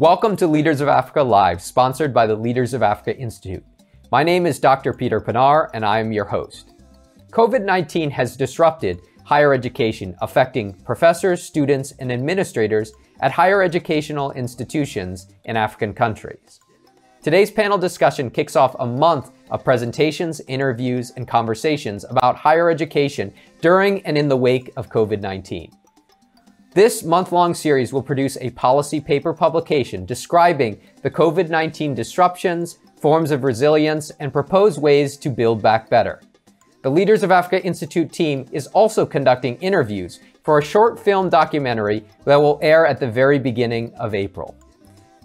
Welcome to Leaders of Africa Live, sponsored by the Leaders of Africa Institute. My name is Dr. Peter Penar, and I am your host. COVID 19 has disrupted higher education, affecting professors, students, and administrators at higher educational institutions in African countries. Today's panel discussion kicks off a month of presentations, interviews, and conversations about higher education during and in the wake of COVID 19. This month long series will produce a policy paper publication describing the COVID 19 disruptions, forms of resilience, and proposed ways to build back better. The Leaders of Africa Institute team is also conducting interviews for a short film documentary that will air at the very beginning of April.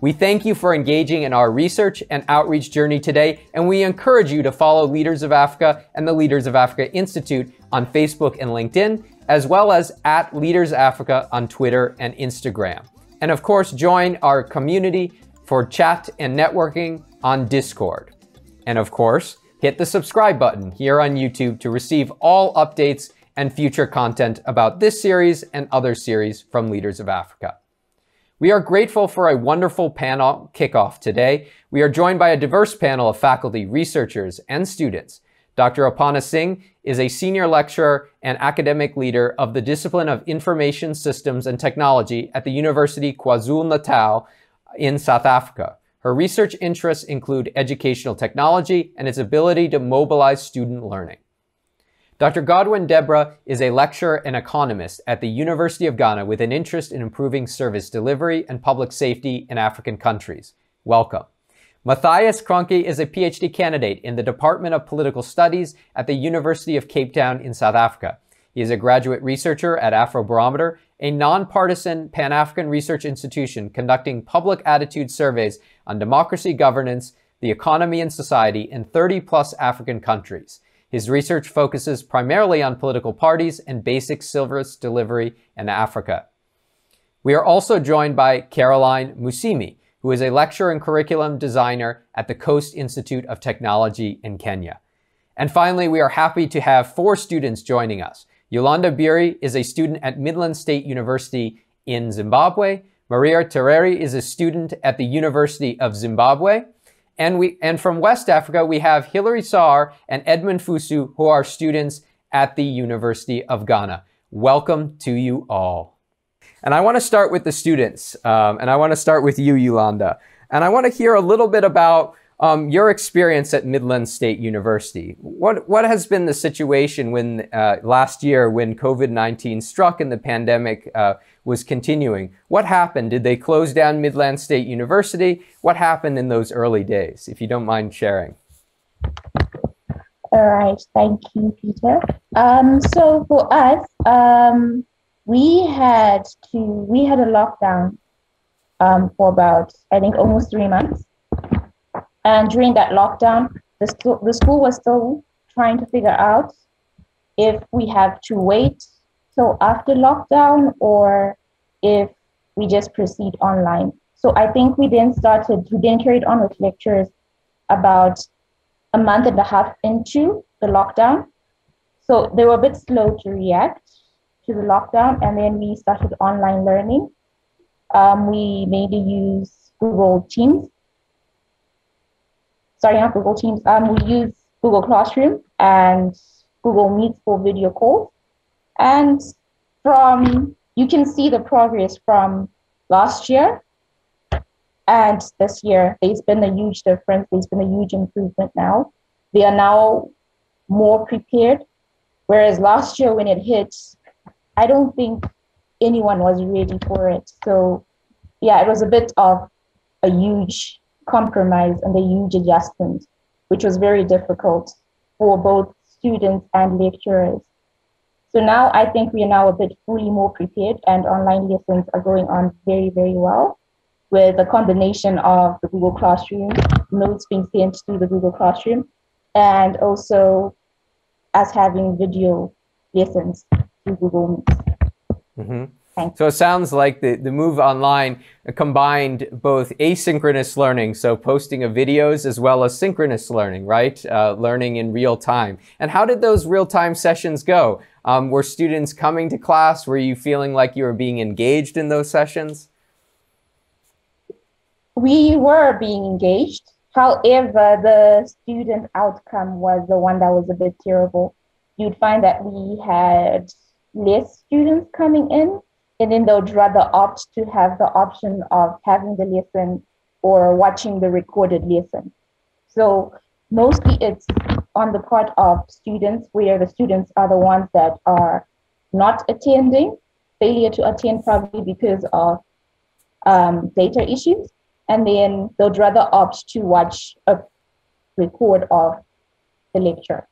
We thank you for engaging in our research and outreach journey today, and we encourage you to follow Leaders of Africa and the Leaders of Africa Institute on Facebook and LinkedIn, as well as at Leaders Africa on Twitter and Instagram. And of course, join our community for chat and networking on Discord. And of course, hit the subscribe button here on YouTube to receive all updates and future content about this series and other series from Leaders of Africa. We are grateful for a wonderful panel kickoff today. We are joined by a diverse panel of faculty, researchers, and students. Dr. Upasana Singh is a senior lecturer and academic leader of the discipline of Information Systems and Technology at the University KwaZulu-Natal in South Africa. Her research interests include educational technology and its ability to mobilize student learning. Dr. Godwin Debrah is a lecturer and economist at the University of Ghana with an interest in improving service delivery and public safety in African countries. Welcome. Matthias Krönke is a PhD candidate in the Department of Political Studies at the University of Cape Town in South Africa. He is a graduate researcher at Afrobarometer, a nonpartisan Pan African research institution conducting public attitude surveys on democracy, governance, the economy, and society in 30 plus African countries. His research focuses primarily on political parties and basic service delivery in Africa. We are also joined by Caroline Musyimi, who is a lecturer and curriculum designer at the Coast Institute of Technology in Kenya. And finally, we are happy to have four students joining us. Yolanda Biri is a student at Midland State University in Zimbabwe. Maria Tereri is a student at the University of Zimbabwe. And, we, and from West Africa, we have Hilary Saar and Edmund Fusu, who are students at the University of Ghana. Welcome to you all. And I want to start with the students, um, and I want to start with you, Yolanda. And I want to hear a little bit about um, your experience at Midland State University. What, what has been the situation when uh, last year when COVID-19 struck and the pandemic uh, was continuing? What happened? Did they close down Midland State University? What happened in those early days, if you don't mind sharing? All right, thank you, Peter. Um, so for us, um, we had to, we had a lockdown um, for about, I think, almost three months. And during that lockdown, the school, the school was still trying to figure out if we have to wait till after lockdown or if we just proceed online. So I think we then started, we then carried on with lectures about a month and a half into the lockdown. So they were a bit slow to react to the lockdown, and then we started online learning. Um, we mainly use Google Teams starting out Google Teams, um, we use Google Classroom and Google Meet for video calls. And from, you can see the progress from last year and this year. There's been a huge difference. There's been a huge improvement now. They are now more prepared. Whereas last year when it hit, I don't think anyone was ready for it. So yeah, it was a bit of a huge compromise and a huge adjustment, which was very difficult for both students and lecturers. So now I think we are now a bit fully more prepared and online lessons are going on very, very well with a combination of the Google Classroom, notes being sent to the Google Classroom, and also us having video lessons through Google Meet. Mm-hmm. So it sounds like the, the move online combined both asynchronous learning, so posting of videos, as well as synchronous learning, right? Uh, learning in real time. And how did those real time sessions go? Um, were students coming to class? Were you feeling like you were being engaged in those sessions? we were being engaged. However, the student outcome was the one that was a bit terrible. You'd find that we had less students coming in, and then they'd rather opt to have the option of having the lesson or watching the recorded lesson. So mostly it's on the part of students where the students are the ones that are not attending, failure to attend probably because of um, data issues, and then they'd rather opt to watch a record of the lecture.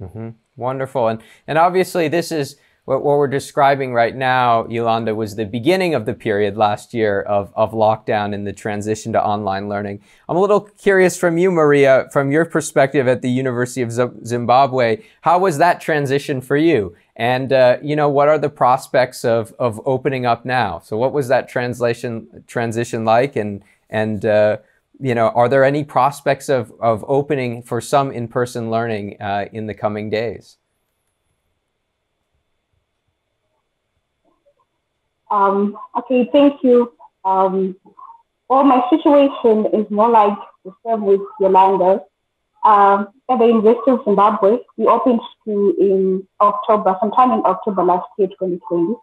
Mm-hmm. Wonderful, and and obviously this is what, what we're describing right now, Yolanda, was the beginning of the period last year of, of lockdown and the transition to online learning. I'm a little curious from you, Maria, from your perspective at the University of Zimbabwe, how was that transition for you? And, uh, you know, what are the prospects of, of opening up now? So what was that translation transition like? And, and, uh, you know, are there any prospects of, of opening for some in-person learning uh, in the coming days? Um, okay, thank you. Um, well, my situation is more like the same with Yolanda. Um, at the University of Zimbabwe, we opened school in October, sometime in October last year, 2020.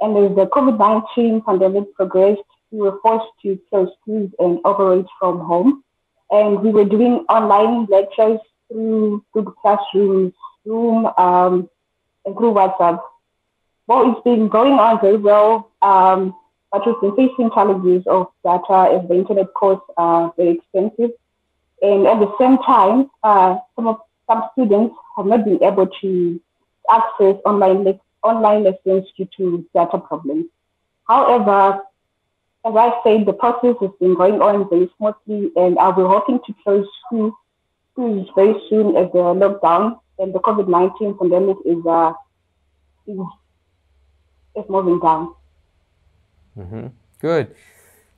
And as the COVID-19 pandemic progressed, we were forced to close schools and operate from home. And we were doing online lectures through Google Classroom, Zoom, um, and through WhatsApp. Well, it's been going on very well, um, but we've been facing challenges of data as the internet costs are very expensive. And at the same time, uh, some of some students have not been able to access online le- online lessons due to data problems. However, as I said, the process has been going on very smoothly, and uh, we're hoping to close schools, schools very soon as the lockdown and the COVID nineteen pandemic is uh, is is moving down. Mm-hmm. Good.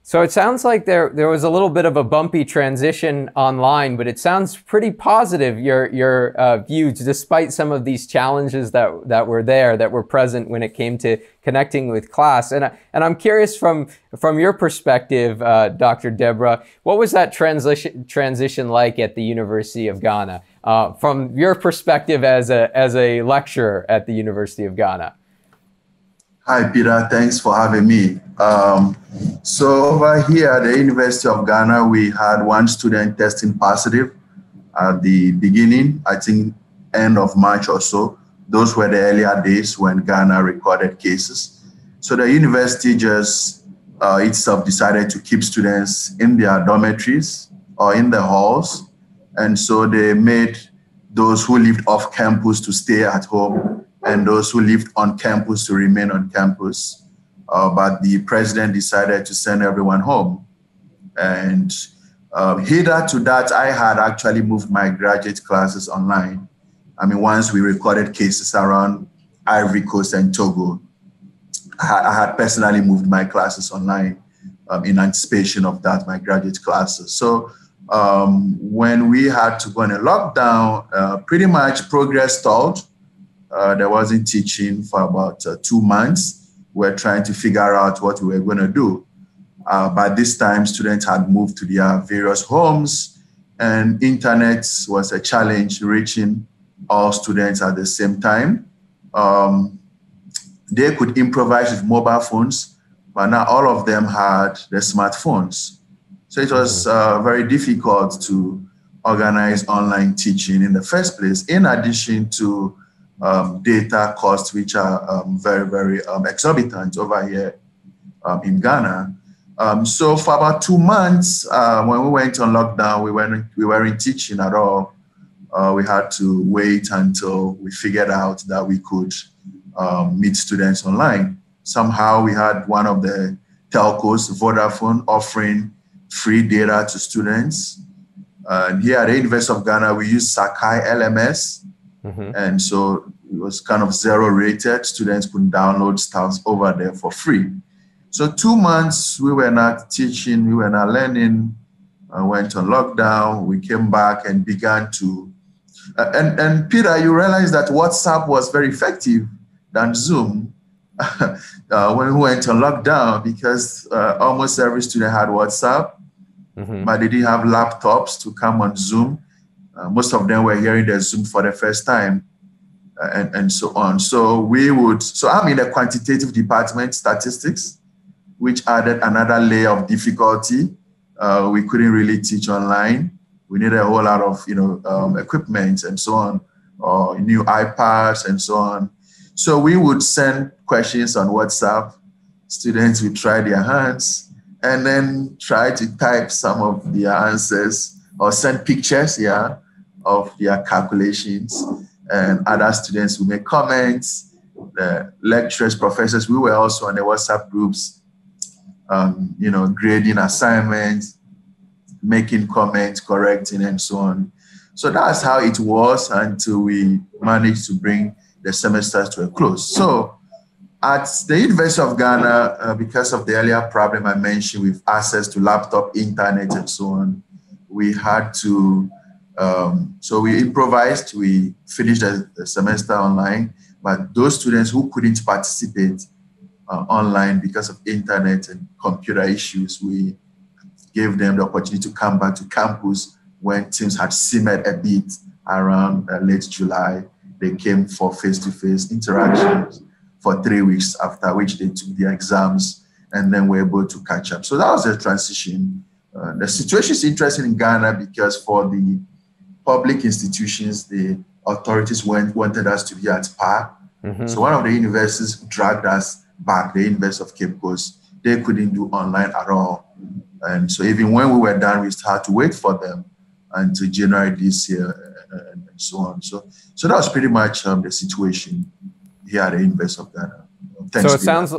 So it sounds like there there was a little bit of a bumpy transition online, but it sounds pretty positive. Your your uh, views, despite some of these challenges that that were there, that were present when it came to connecting with class. And and I'm curious from from your perspective, uh, Dr. Debrah, what was that transition transition like at the University of Ghana? Uh, from your perspective as a as a lecturer at the University of Ghana. Hi, Peter. Thanks for having me. Um, so over here at the University of Ghana, we had one student testing positive at the beginning, I think end of March or so. Those were the earlier days when Ghana recorded cases. So the university just uh, itself decided to keep students in their dormitories or in the halls. And so they made those who lived off campus to stay at home and those who lived on campus to remain on campus. Uh, but the president decided to send everyone home. And um, hither to that, I had actually moved my graduate classes online. I mean, once we recorded cases around Ivory Coast and Togo, I had personally moved my classes online um, in anticipation of that, my graduate classes. So um, when we had to go on a lockdown, uh, pretty much progress stalled. Uh, there wasn't teaching for about uh, two months. We we're trying to figure out what we were going to do. Uh, by this time, students had moved to their various homes, and internet was a challenge reaching all students at the same time. Um, they could improvise with mobile phones, but now all of them had their smartphones. So it was uh, very difficult to organize online teaching in the first place, in addition to um, data costs, which are um, very, very um, exorbitant over here um, in Ghana. Um, so for about two months, uh, when we went on lockdown, we weren't, we weren't teaching at all. Uh, we had to wait until we figured out that we could um, meet students online. Somehow we had one of the telcos, Vodafone, offering free data to students. And here at the University of Ghana, we use Sakai LMS, Mm-hmm. And so it was kind of zero rated. Students could download stuff over there for free. So two months we were not teaching, we were not learning. I went on lockdown. We came back and began to. Uh, and and Peter, you realized that WhatsApp was very effective than Zoom uh, when we went on lockdown because uh, almost every student had WhatsApp. mm-hmm. but they didn't have laptops to come on Zoom. Uh, most of them were hearing the Zoom for the first time, uh, and, and so on. So we would, so I'm in the quantitative department, statistics, which added another layer of difficulty. Uh, we couldn't really teach online. We needed a whole lot of, you know, um, equipment and so on, or new iPads and so on. So we would send questions on WhatsApp. Students would try their hands and then try to type some of their answers or send pictures, yeah, of their calculations. And other students would make comments. The lecturers, professors, we were also on the WhatsApp groups, um, you know, grading assignments, making comments, correcting, and so on. So that's how it was until we managed to bring the semesters to a close. So at the University of Ghana, uh, because of the earlier problem I mentioned with access to laptop, internet, and so on, we had to, um, so we improvised, we finished the, the, semester online, but those students who couldn't participate uh, online because of internet and computer issues, we gave them the opportunity to come back to campus when things had simmered a bit around uh, late July. They came for face-to-face interactions for three weeks, after which they took their exams and then were able to catch up. So that was the transition. Uh, the situation is interesting in Ghana because for the public institutions, the authorities went, wanted us to be at par. Mm-hmm. So one of the universities dragged us back, the University of Cape Coast. They couldn't do online at all. And so even when we were done, we had to wait for them until January this year and, and so on. So, so that was pretty much um, the situation here at the University of Ghana. Thanks so it sounds.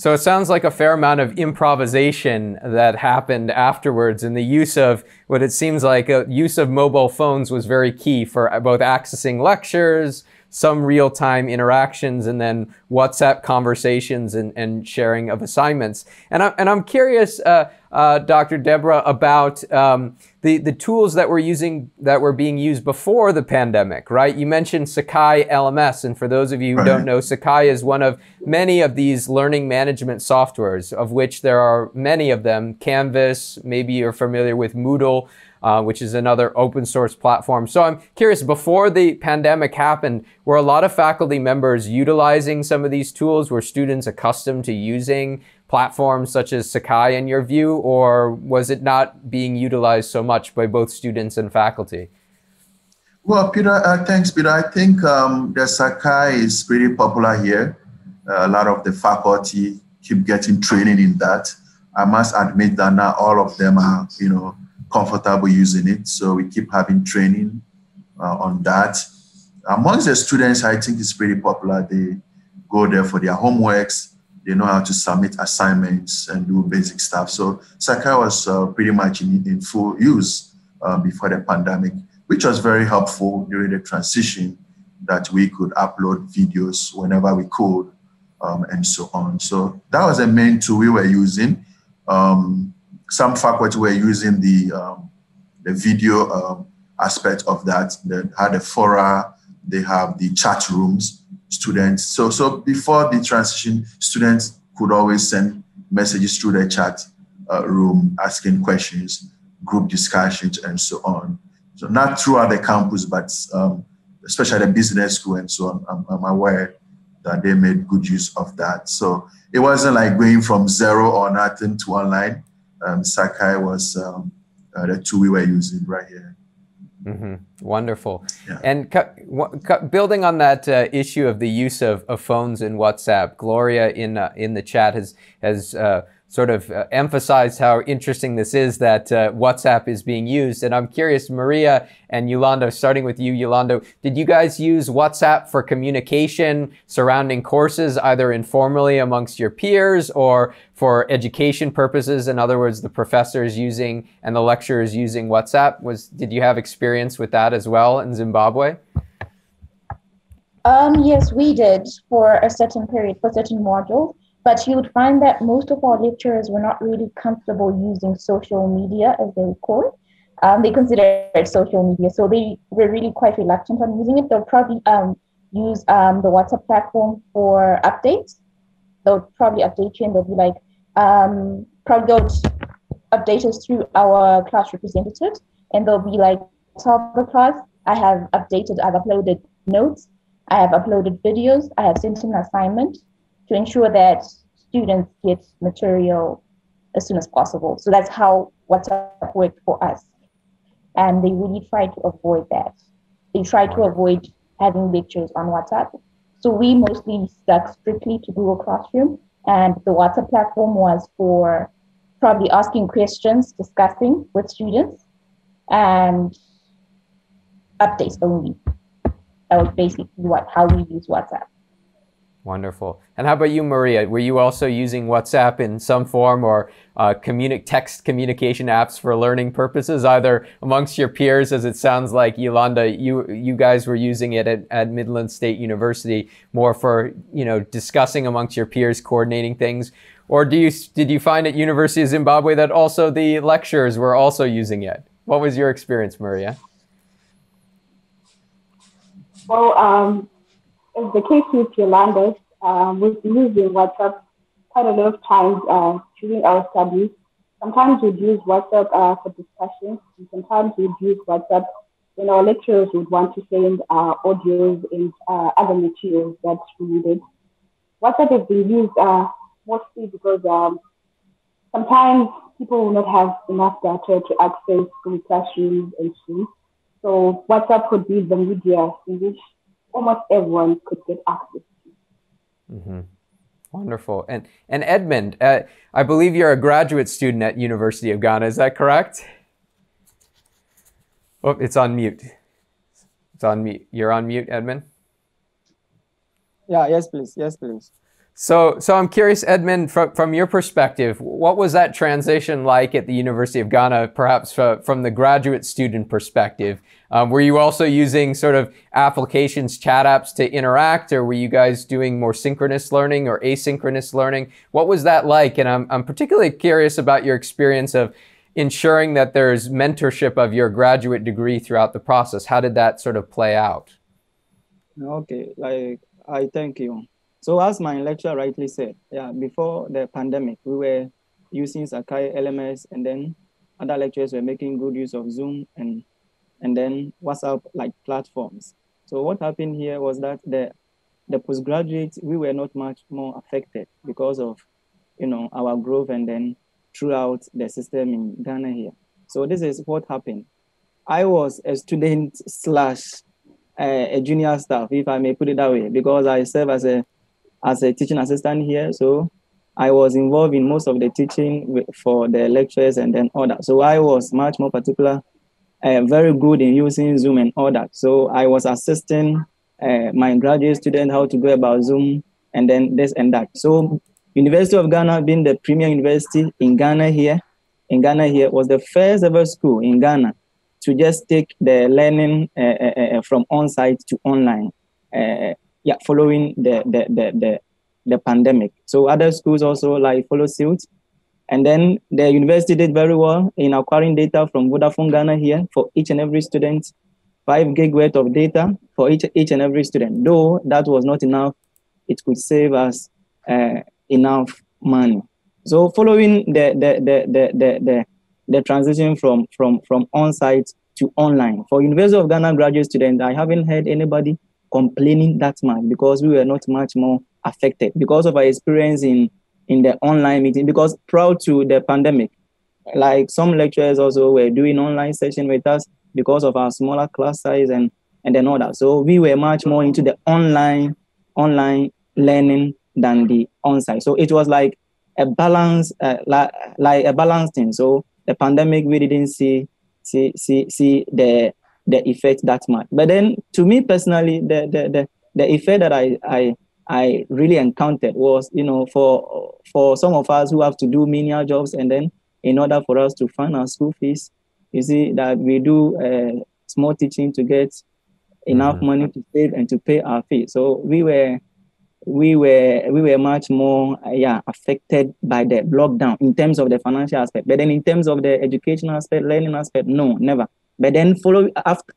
So it sounds like a fair amount of improvisation that happened afterwards, and the use of what it seems like a use of mobile phones was very key for both accessing lectures, some real-time interactions and then WhatsApp conversations and, and sharing of assignments. And, I, and I'm curious, uh, uh, Dr. Debrah, about um, the, the tools that were using that were being used before the pandemic, right? You mentioned Sakai LMS, and for those of you who don't know, Sakai is one of many of these learning management softwares, of which there are many of them. Canvas, maybe you're familiar with Moodle uh, which is another open source platform. So I'm curious, before the pandemic happened, were a lot of faculty members utilizing some of these tools? Were students accustomed to using platforms such as Sakai in your view, or was it not being utilized so much by both students and faculty? Well, Peter, uh, thanks, Peter. I think um, the Sakai is pretty popular here. Uh, a lot of the faculty keep getting training in that. I must admit that not all of them are, you know, comfortable using it. So we keep having training uh, on that. Amongst the students, I think it's pretty popular. They go there for their homeworks. They know how to submit assignments and do basic stuff. So Sakai was uh, pretty much in, in full use uh, before the pandemic, which was very helpful during the transition that we could upload videos whenever we could um, and so on. So that was the main tool we were using. Um, some faculty were using the um, the video um, aspect of that. They had a fora, they have the chat rooms, students. So so before the transition, students could always send messages through the chat uh, room, asking questions, group discussions, and so on. So not throughout the campus, but um, especially the business school and so on. I'm, I'm aware that they made good use of that. So it wasn't like going from zero or nothing to online um, Sakai was um, uh, the tool we were using right here. Mm-hmm. Wonderful. Yeah. And building on that uh, issue of the use of, of phones in WhatsApp, Gloria in uh, in the chat has has uh, sort of uh, emphasized how interesting this is that uh, WhatsApp is being used. And I'm curious, Maria and Yolando, starting with you, Yolando, did you guys use WhatsApp for communication surrounding courses, either informally amongst your peers or for education purposes? In other words, the professors using and the lecturers using WhatsApp. Was did you have experience with that as well in Zimbabwe? Um, yes, we did for a certain period, for certain modules. But you would find that most of our lecturers were not really comfortable using social media, as they would call it. Um, they consider it social media, so they were really quite reluctant on using it. They'll probably um, use um, the WhatsApp platform for updates. They'll probably update you and they'll be like, um, probably they'll update us through our class representatives, and they'll be like, tell the class, I have updated, I've uploaded notes, I have uploaded videos, I have sent an assignment to ensure that students get material as soon as possible. So that's how WhatsApp worked for us. And they really try to avoid that. They try to avoid having lectures on WhatsApp. So we mostly stuck strictly to Google Classroom, and the WhatsApp platform was for probably asking questions, discussing with students, and updates only. That was basically what how we use WhatsApp. Wonderful. And how about you, Maria? Were you also using WhatsApp in some form or uh, communi- text communication apps for learning purposes, either amongst your peers, as it sounds like Yolanda, you you guys were using it at, at Midland State University more for you know discussing amongst your peers, coordinating things, or do you did you find at University of Zimbabwe that also the lecturers were also using it? What was your experience, Maria? Well, um, as the case with Yolanda, um, we've been using WhatsApp quite a lot of times uh, during our studies. Sometimes we'd use WhatsApp uh, for discussions, and sometimes we'd use WhatsApp when our lecturers would want to send uh, audios and uh, other materials that we needed. WhatsApp has been used uh, mostly because um, sometimes people will not have enough data to access Google Classroom and Zoom. So WhatsApp could be the media in which almost everyone could get access to. Mm-hmm. Wonderful. And and Edmund, uh, I believe you're a graduate student at University of Ghana. Is that correct? Oh, it's on mute. It's on mute. You're on mute, Edmund. Yeah. Yes, please. Yes, please. So, so I'm curious, Edmund, from, from your perspective, what was that transition like at the University of Ghana, perhaps from the graduate student perspective? Um, were you also using sort of applications, chat apps to interact, or were you guys doing more synchronous learning or asynchronous learning? What was that like? And I'm, I'm particularly curious about your experience of ensuring that there's mentorship of your graduate degree throughout the process. How did that sort of play out? Okay, like I thank you. So as my lecturer rightly said, yeah, before the pandemic, we were using Sakai LMS and then other lecturers were making good use of Zoom and and then WhatsApp like platforms. So what happened here was that the the postgraduates we were not much more affected because of you know our growth and then throughout the system in Ghana here. So this is what happened. I was a student slash uh, a junior staff, if I may put it that way, because I serve as a as a teaching assistant here. So I was involved in most of the teaching for the lectures and then all that. So I was much more particular, uh, very good in using Zoom and all that. So I was assisting uh, my graduate student how to go about Zoom and then this and that. So University of Ghana being the premier university in Ghana here, in Ghana here was the first ever school in Ghana to just take the learning uh, from on-site to online. Yeah, following the, the, the, the, the pandemic. So other schools also like follow suit. And then the university did very well in acquiring data from Vodafone Ghana here for each and every student, five gig worth of data for each, each and every student. Though that was not enough, it could save us uh, enough money. So following the, the, the, the, the, the, the transition from, from, from on-site to online, for University of Ghana graduate students, I haven't heard anybody complaining that much because we were not much more affected because of our experience in in the online meeting because prior to the pandemic like some lecturers also were doing online session with us because of our smaller class size and and then all that. So we were much more into the online online learning than the on-site. So it was like a balance uh, like, like a balanced thing. So the pandemic we didn't see see see see the the effect that much. But then to me personally, the the the, the effect that I, I I really encountered was, you know, for for some of us who have to do menial jobs and then in order for us to fund our school fees, you see that we do uh, small teaching to get enough mm-hmm. money to save and to pay our fees. So we were we were we were much more uh, yeah affected by the lockdown in terms of the financial aspect but then in terms of the educational aspect learning aspect no never but then follow after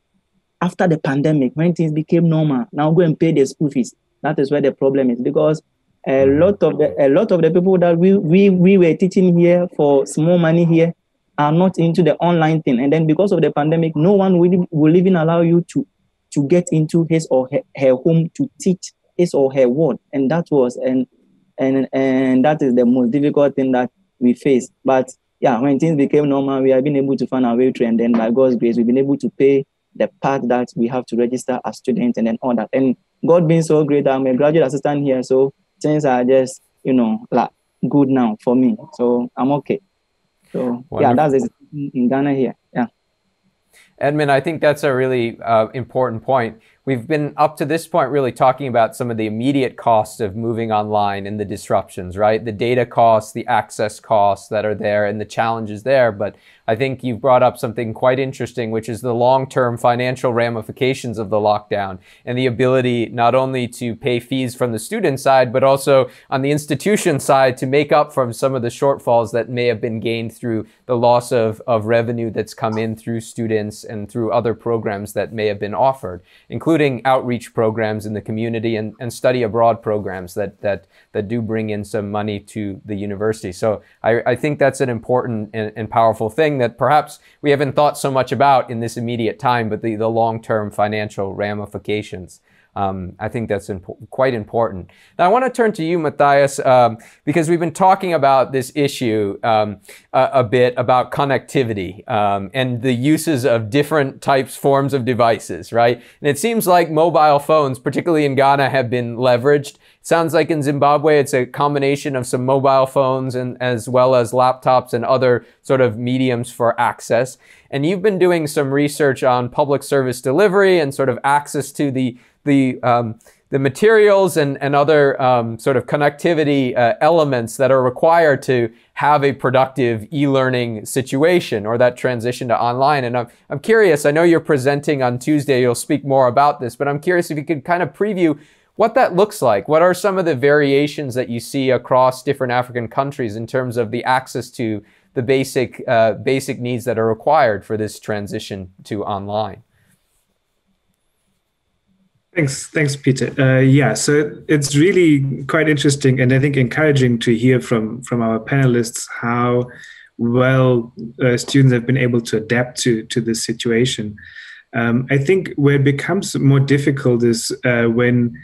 after the pandemic, when things became normal, now go and pay the school fees. That is where the problem is because a mm. lot of the a lot of the people that we we, we were teaching here for small money here, are not into the online thing. And then because of the pandemic, no one will, will even allow you to, to get into his or her, her home to teach his or her word. And that was, and, and, and that is the most difficult thing that we face. But yeah, when things became normal, we have been able to find our way through. And then by God's grace, we've been able to pay the part that we have to register as students and then all that. And God being so great, I'm a graduate assistant here. So things are just, you know, like good now for me. So I'm okay. So Wonderful. yeah, that's in Ghana here. Yeah. Edmund, I think that's a really uh, important point. We've been up to this point really talking about some of the immediate costs of moving online and the disruptions, right? The data costs, the access costs that are there, and the challenges there. But I think you've brought up something quite interesting, which is the long term financial ramifications of the lockdown and the ability not only to pay fees from the student side, but also on the institution side to make up from some of the shortfalls that may have been gained through the loss of, of revenue that's come in through students and through other programs that may have been offered, including outreach programs in the community and, and study abroad programs that, that, that do bring in some money to the university. So I, I think that's an important and, and powerful thing something that perhaps we haven't thought so much about in this immediate time, but the, the long-term financial ramifications. Um, I think that's imp- quite important. Now, I want to turn to you, Matthias, um, because we've been talking about this issue um, a, a, bit about connectivity um, and the uses of different types, forms of devices, right? And it seems like mobile phones, particularly in Ghana, have been leveraged Sounds like in Zimbabwe, it's a combination of some mobile phones and as well as laptops and other sort of mediums for access. And you've been doing some research on public service delivery and sort of access to the the um, the materials and, and other um, sort of connectivity uh, elements that are required to have a productive e-learning situation or that transition to online. And I'm, I'm curious, I know you're presenting on Tuesday, you'll speak more about this, but I'm curious if you could kind of preview what that looks like. What are some of the variations that you see across different African countries in terms of the access to the basic uh, basic needs that are required for this transition to online? Thanks, thanks, Peter. Uh, yeah, so it's really quite interesting, and I think encouraging to hear from from our panelists how well uh, students have been able to adapt to to this situation. Um, I think where it becomes more difficult is uh, when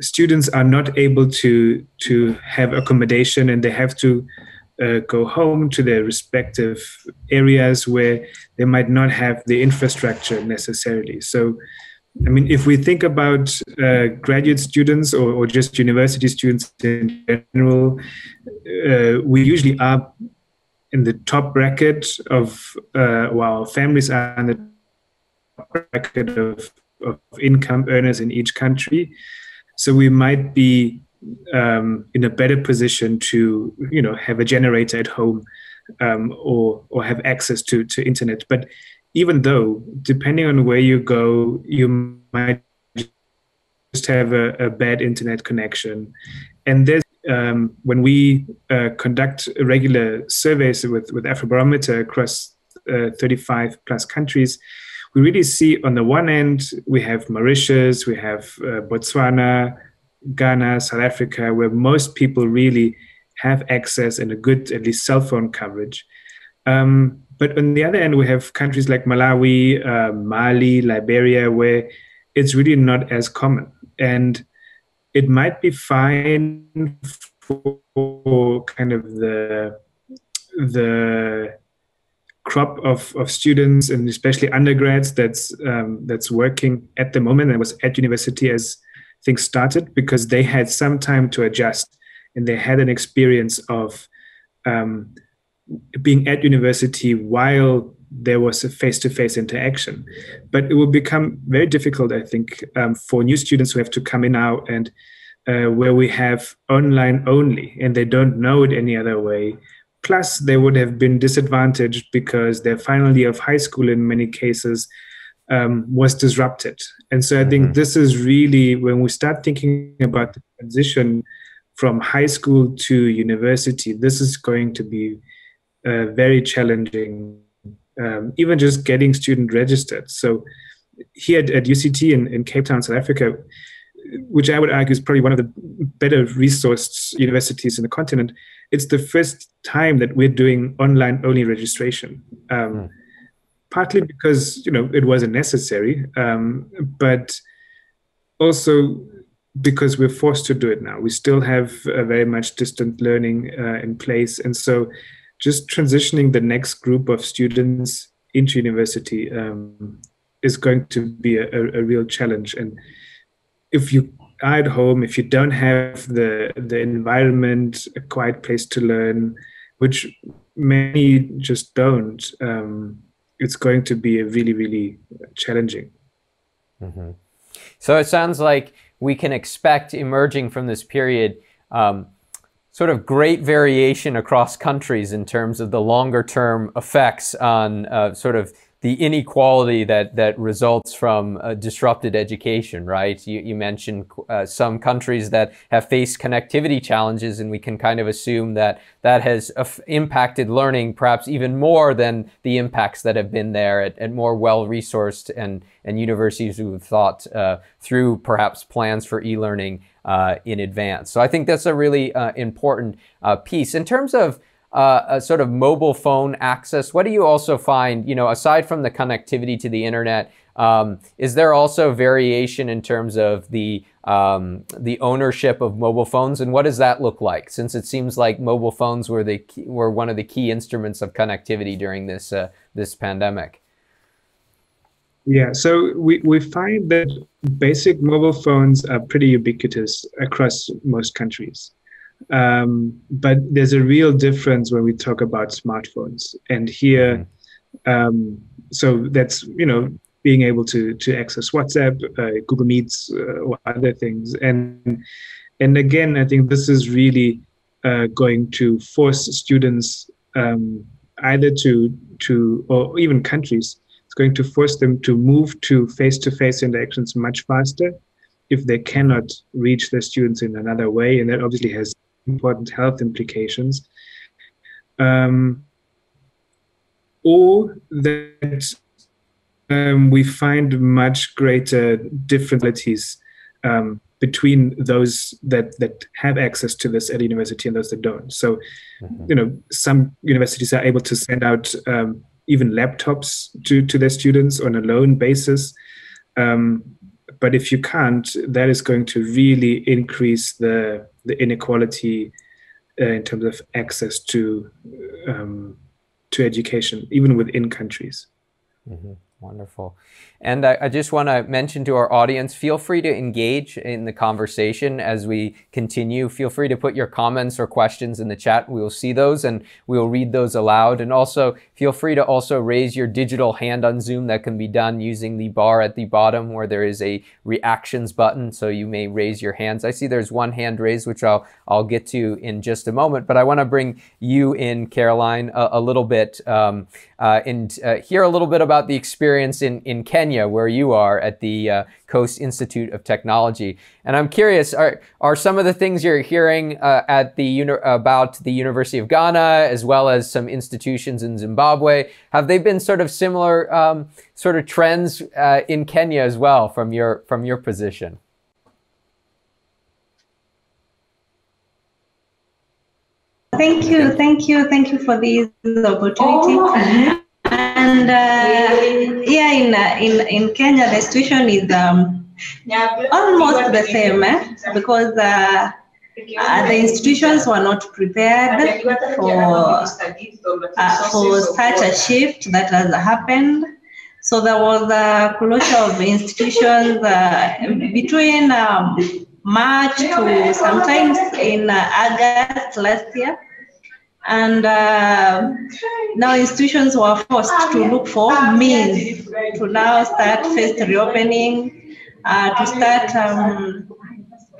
students are not able to to have accommodation and they have to uh, go home to their respective areas where they might not have the infrastructure necessarily. So, I mean, if we think about uh, graduate students or, or, just university students in general, uh, we usually are in the top bracket of, uh, well, families are in the top bracket of, of income earners in each country. So we might be um, in a better position to, you know, have a generator at home um, or or have access to to internet. But even though, depending on where you go, you might just have a, a bad internet connection. And there's um, when we uh, conduct regular surveys with with Afrobarometer across uh, 35 plus countries, we really see on the one end, we have Mauritius, we have uh, Botswana, Ghana, South Africa, where most people really have access and a good, at least, cell phone coverage. Um, but on the other end, we have countries like Malawi, uh, Mali, Liberia, where it's really not as common. And it might be fine for kind of the the crop of, of students and especially undergrads that's um, that's working at the moment and was at university as things started because they had some time to adjust and they had an experience of um, being at university while there was a face-to-face interaction. But it will become very difficult i think um, for new students who have to come in now and uh, where we have online only and they don't know it any other way Plus, they would have been disadvantaged because their final year of high school, in many cases, um, was disrupted. And so I think mm-hmm. this is really when we start thinking about the transition from high school to university, this is going to be uh, very challenging, um, even just getting student registered. So here at, at UCT in, in Cape Town, South Africa, which I would argue is probably one of the better resourced universities in the continent, it's the first time that we're doing online only registration. Um, mm. Partly because you know it wasn't necessary, um, but also because we're forced to do it now. We still have very much distant learning uh, in place, and so just transitioning the next group of students into university um, is going to be a, a, real challenge. And if you at home, if you don't have the the environment, a quiet place to learn, which many just don't, um, it's going to be a really, really challenging. Mm-hmm. So it sounds like we can expect emerging from this period um, sort of great variation across countries in terms of the longer term effects on uh, sort of the inequality that that results from disrupted education, right? You, you mentioned uh, some countries that have faced connectivity challenges, and we can kind of assume that that has impacted learning perhaps even more than the impacts that have been there at, at more well-resourced and and universities who have thought uh, through perhaps plans for e-learning uh, in advance. So I think that's a really uh, important uh, piece in terms of uh, a sort of mobile phone access. What do you also find, you know, aside from the connectivity to the internet, um, is there also variation in terms of the um, the ownership of mobile phones, and what does that look like? Since it seems like mobile phones were the key, were one of the key instruments of connectivity during this uh, this pandemic. Yeah, so we, we find that basic mobile phones are pretty ubiquitous across most countries. Um, but there's a real difference when we talk about smartphones. And here, mm-hmm. um, so that's, you know, being able to, to access WhatsApp, uh, Google Meets, uh, or other things. And, and again, I think this is really uh, going to force students um, either to, to, or even countries, it's going to force them to move to face-to-face interactions much faster if they cannot reach their students in another way. And that obviously has important health implications, um, or that um, we find much greater differences um, between those that that have access to this at university and those that don't. So, mm-hmm. you know, some universities are able to send out um, even laptops to to their students on a loan basis. Um, but if you can't, that is going to really increase the the inequality uh, in terms of access to um, to education, even within countries. Mm-hmm. Wonderful. And I, I just want to mention to our audience feel free to engage in the conversation as we continue. Feel free to put your comments or questions in the chat. We will see those and we will read those aloud. And also feel free to also raise your digital hand on Zoom. That can be done using the bar at the bottom where there is a reactions button. So you may raise your hands. I see there's one hand raised, which I'll, I'll get to in just a moment. But I want to bring you in, Caroline, a, a little bit um, uh, and uh, hear a little bit about the experience in, in Kenya, where you are at the uh, Coast Institute of Technology. And I'm curious, are, are some of the things you're hearing uh, at the uni- about the University of Ghana, as well as some institutions in Zimbabwe, have they been sort of similar um, sort of trends uh, in Kenya as well from your, from your position? Thank you, thank you, thank you for this opportunity. Oh. And uh, yeah, in, uh, in in Kenya, the situation is um, almost the same eh? because uh, uh, the institutions were not prepared for uh, for such a shift that has happened. So there was a closure of institutions uh, between um, March to sometimes in August last year. And uh, now institutions were forced to look for means to now start first reopening, uh, to start um,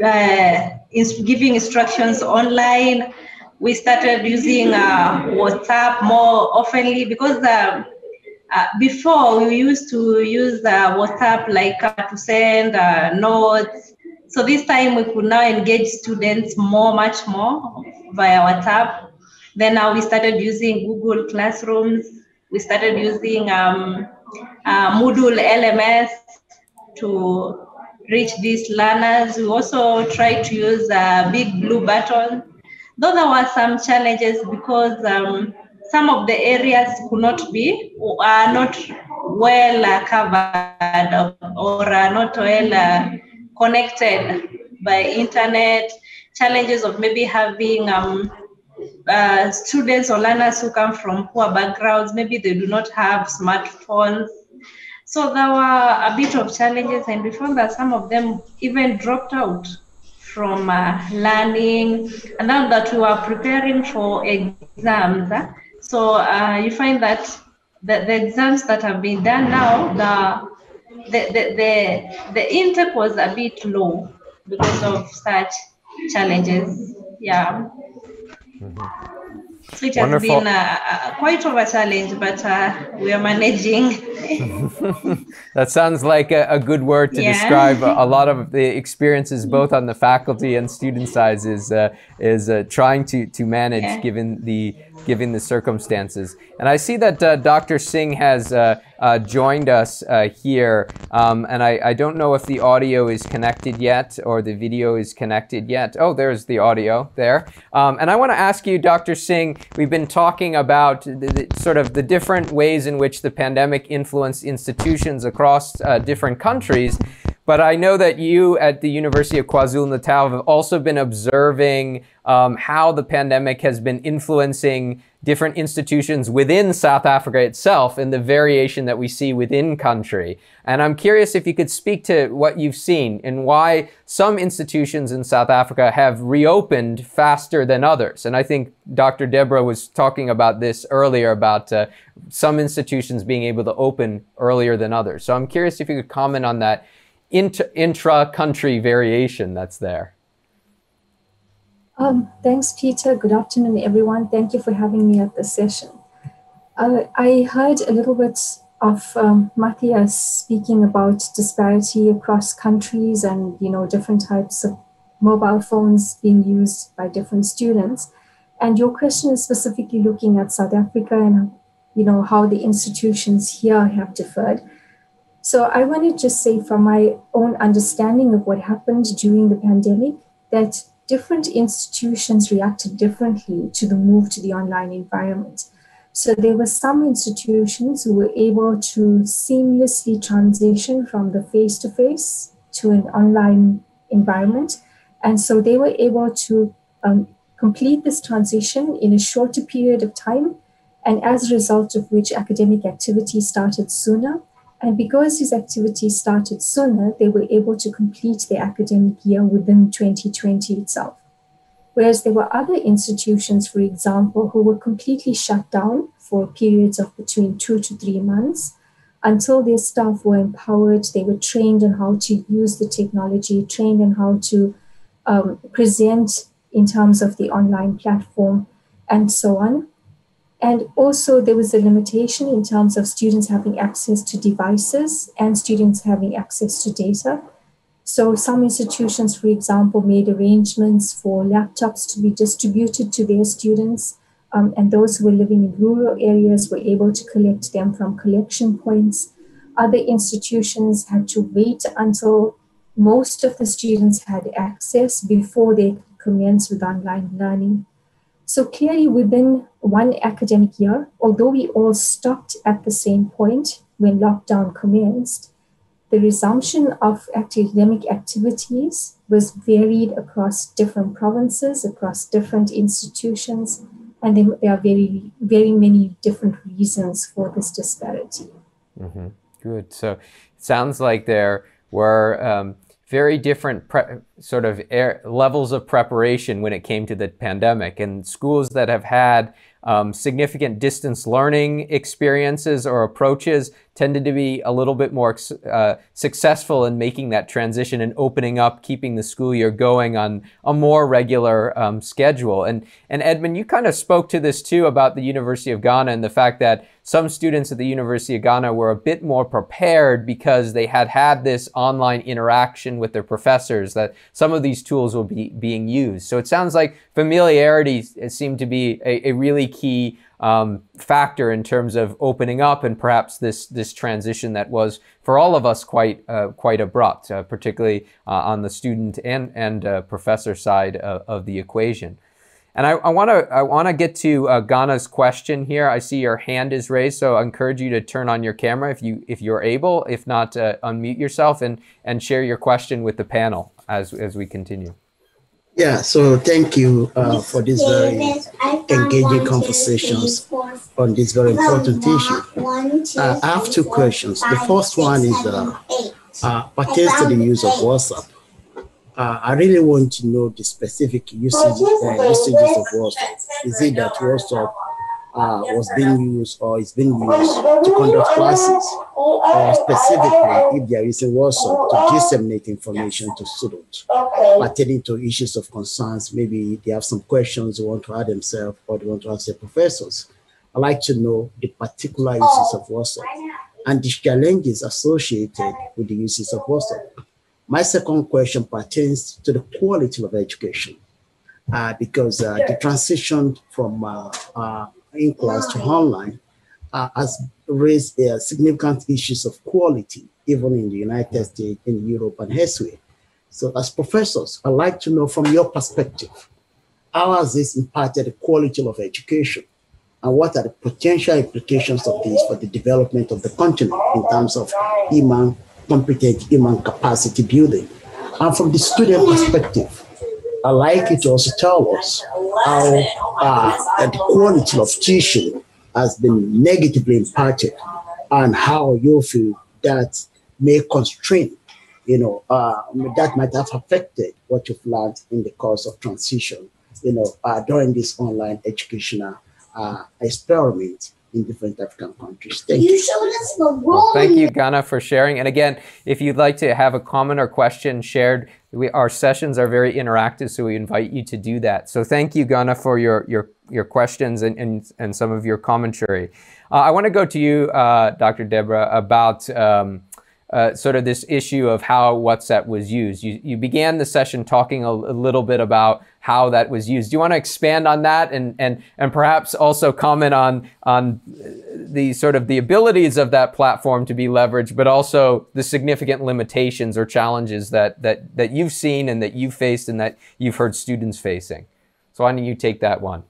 uh, giving instructions online. We started using uh, WhatsApp more oftenly because uh, uh, before we used to use WhatsApp like to send notes. So this time we could now engage students more, much more via WhatsApp then now we started using Google Classrooms. We started using um, uh, Moodle LMS to reach these learners. We also tried to use a BigBlueButton. Though there were some challenges because um, some of the areas could not be are not well uh, covered or are not well uh, connected by internet. Challenges of maybe having um, uh, students or learners who come from poor backgrounds, maybe they do not have smartphones. So there were a bit of challenges, and we found that some of them even dropped out from uh, learning. And now that we are preparing for exams, uh, so uh, you find that the, the exams that have been done now, the, the, the, the, the intake was a bit low because of such challenges. Yeah. Mm-hmm. So it has Wonderful. been uh, uh, quite of a challenge, but uh, we are managing. that sounds like a, a good word to yeah. describe a, a, lot of the experiences, both on the faculty and student sides, is uh, is uh, trying to to manage yeah. given the given the circumstances. And I see that uh, Dr. Singh has uh, joined us uh, here, um, and I, I, don't know if the audio is connected yet or the video is connected yet. Oh, there's the audio there. Um, and I want to ask you, Dr. Singh, we've been talking about the, the, sort of the different ways in which the pandemic influenced institutions across uh, different countries. But I know that you at the University of KwaZulu Natal have also been observing um, how the pandemic has been influencing different institutions within South Africa itself and the variation that we see within country. And I'm curious if you could speak to what you've seen and why some institutions in South Africa have reopened faster than others. And I think Dr. Debrah was talking about this earlier about uh, some institutions being able to open earlier than others. So I'm curious if you could comment on that intra country variation that's there. Um, thanks, Peter. Good afternoon, everyone. Thank you for having me at this session. Uh, I heard a little bit of um, Matthias speaking about disparity across countries and you know different types of mobile phones being used by different students. And your question is specifically looking at South Africa and you know how the institutions here have differed. So I want to just say from my own understanding of what happened during the pandemic that different institutions reacted differently to the move to the online environment. So there were some institutions who were able to seamlessly transition from the face to face to an online environment. And so they were able to um, complete this transition in a shorter period of time. And as a result of which academic activity started sooner and because these activities started sooner, they were able to complete their academic year within 2020 itself. Whereas there were other institutions, for example, who were completely shut down for periods of between two to three months until their staff were empowered, they were trained on how to use the technology, trained on how to um, present in terms of the online platform, and so on. And also, there was a limitation in terms of students having access to devices and students having access to data. So, some institutions, for example, made arrangements for laptops to be distributed to their students, um, and those who were living in rural areas were able to collect them from collection points. Other institutions had to wait until most of the students had access before they commenced with online learning. So clearly, within one academic year, although we all stopped at the same point when lockdown commenced, the resumption of academic activities was varied across different provinces, across different institutions, and there are very, very many different reasons for this disparity. Mm-hmm. Good. So it sounds like there were um, very different pre- sort of air, levels of preparation when it came to the pandemic. And schools that have had um, significant distance learning experiences or approaches tended to be a little bit more uh, successful in making that transition and opening up, keeping the school year going on a more regular um, schedule. And, and Edmund, you kind of spoke to this too about the University of Ghana and the fact that some students at the University of Ghana were a bit more prepared because they had had this online interaction with their professors, that some of these tools will be being used. So it sounds like familiarity seemed to be a, a really key um, factor in terms of opening up and perhaps this this transition that was for all of us quite uh, quite abrupt, uh, particularly uh, on the student and and uh, professor side of, the equation. And I want to I want to get to uh, Ghana's question here. I see your hand is raised, so I encourage you to turn on your camera if you if you're able. If not, uh, unmute yourself and and share your question with the panel as as we continue. Yeah, so thank you uh, for this very engaging conversations on this very important issue. Uh, I have two questions. The first one is uh, uh, pertains to the use of WhatsApp. Uh, I really want to know the specific usage, uh, usages of WhatsApp. Is it that WhatsApp uh, was being used or is being used to conduct classes, or specifically if they are using WhatsApp to disseminate information to students pertaining to issues of concerns. Maybe they have some questions they want to ask themselves or they want to ask their professors. I'd like to know the particular uses of WhatsApp and the challenges associated with the uses of WhatsApp. My second question pertains to the quality of education. Uh, because uh, the transition from uh, uh in class to online uh, has raised uh, significant issues of quality, even in the United States, in Europe, and elsewhere. So, as professors, I'd like to know from your perspective, how has this impacted the quality of education? And what are the potential implications of this for the development of the continent in terms of human, competent human capacity building? And from the student perspective, I'd like you to also tell us how uh, the quality of teaching has been negatively impacted and how you feel that may constrain, you know, uh, that might have affected what you've learned in the course of transition, you know, uh, during this online educational uh, experiment in different African countries. Thank you. you. Well, thank you, Ghana, for sharing. And again, if you'd like to have a comment or question shared, we, our sessions are very interactive, so we invite you to do that. So thank you, Ghana, for your your, your questions and, and, and some of your commentary. Uh, I want to go to you, uh, Dr. Debrah, about um, uh, sort of this issue of how WhatsApp was used. You, you began the session talking a, a, little bit about how that was used. Do you want to expand on that and, and, and perhaps also comment on, on the sort of the abilities of that platform to be leveraged, but also the significant limitations or challenges that, that, that you've seen and that you've faced and that you've heard students facing? So why don't you take that one?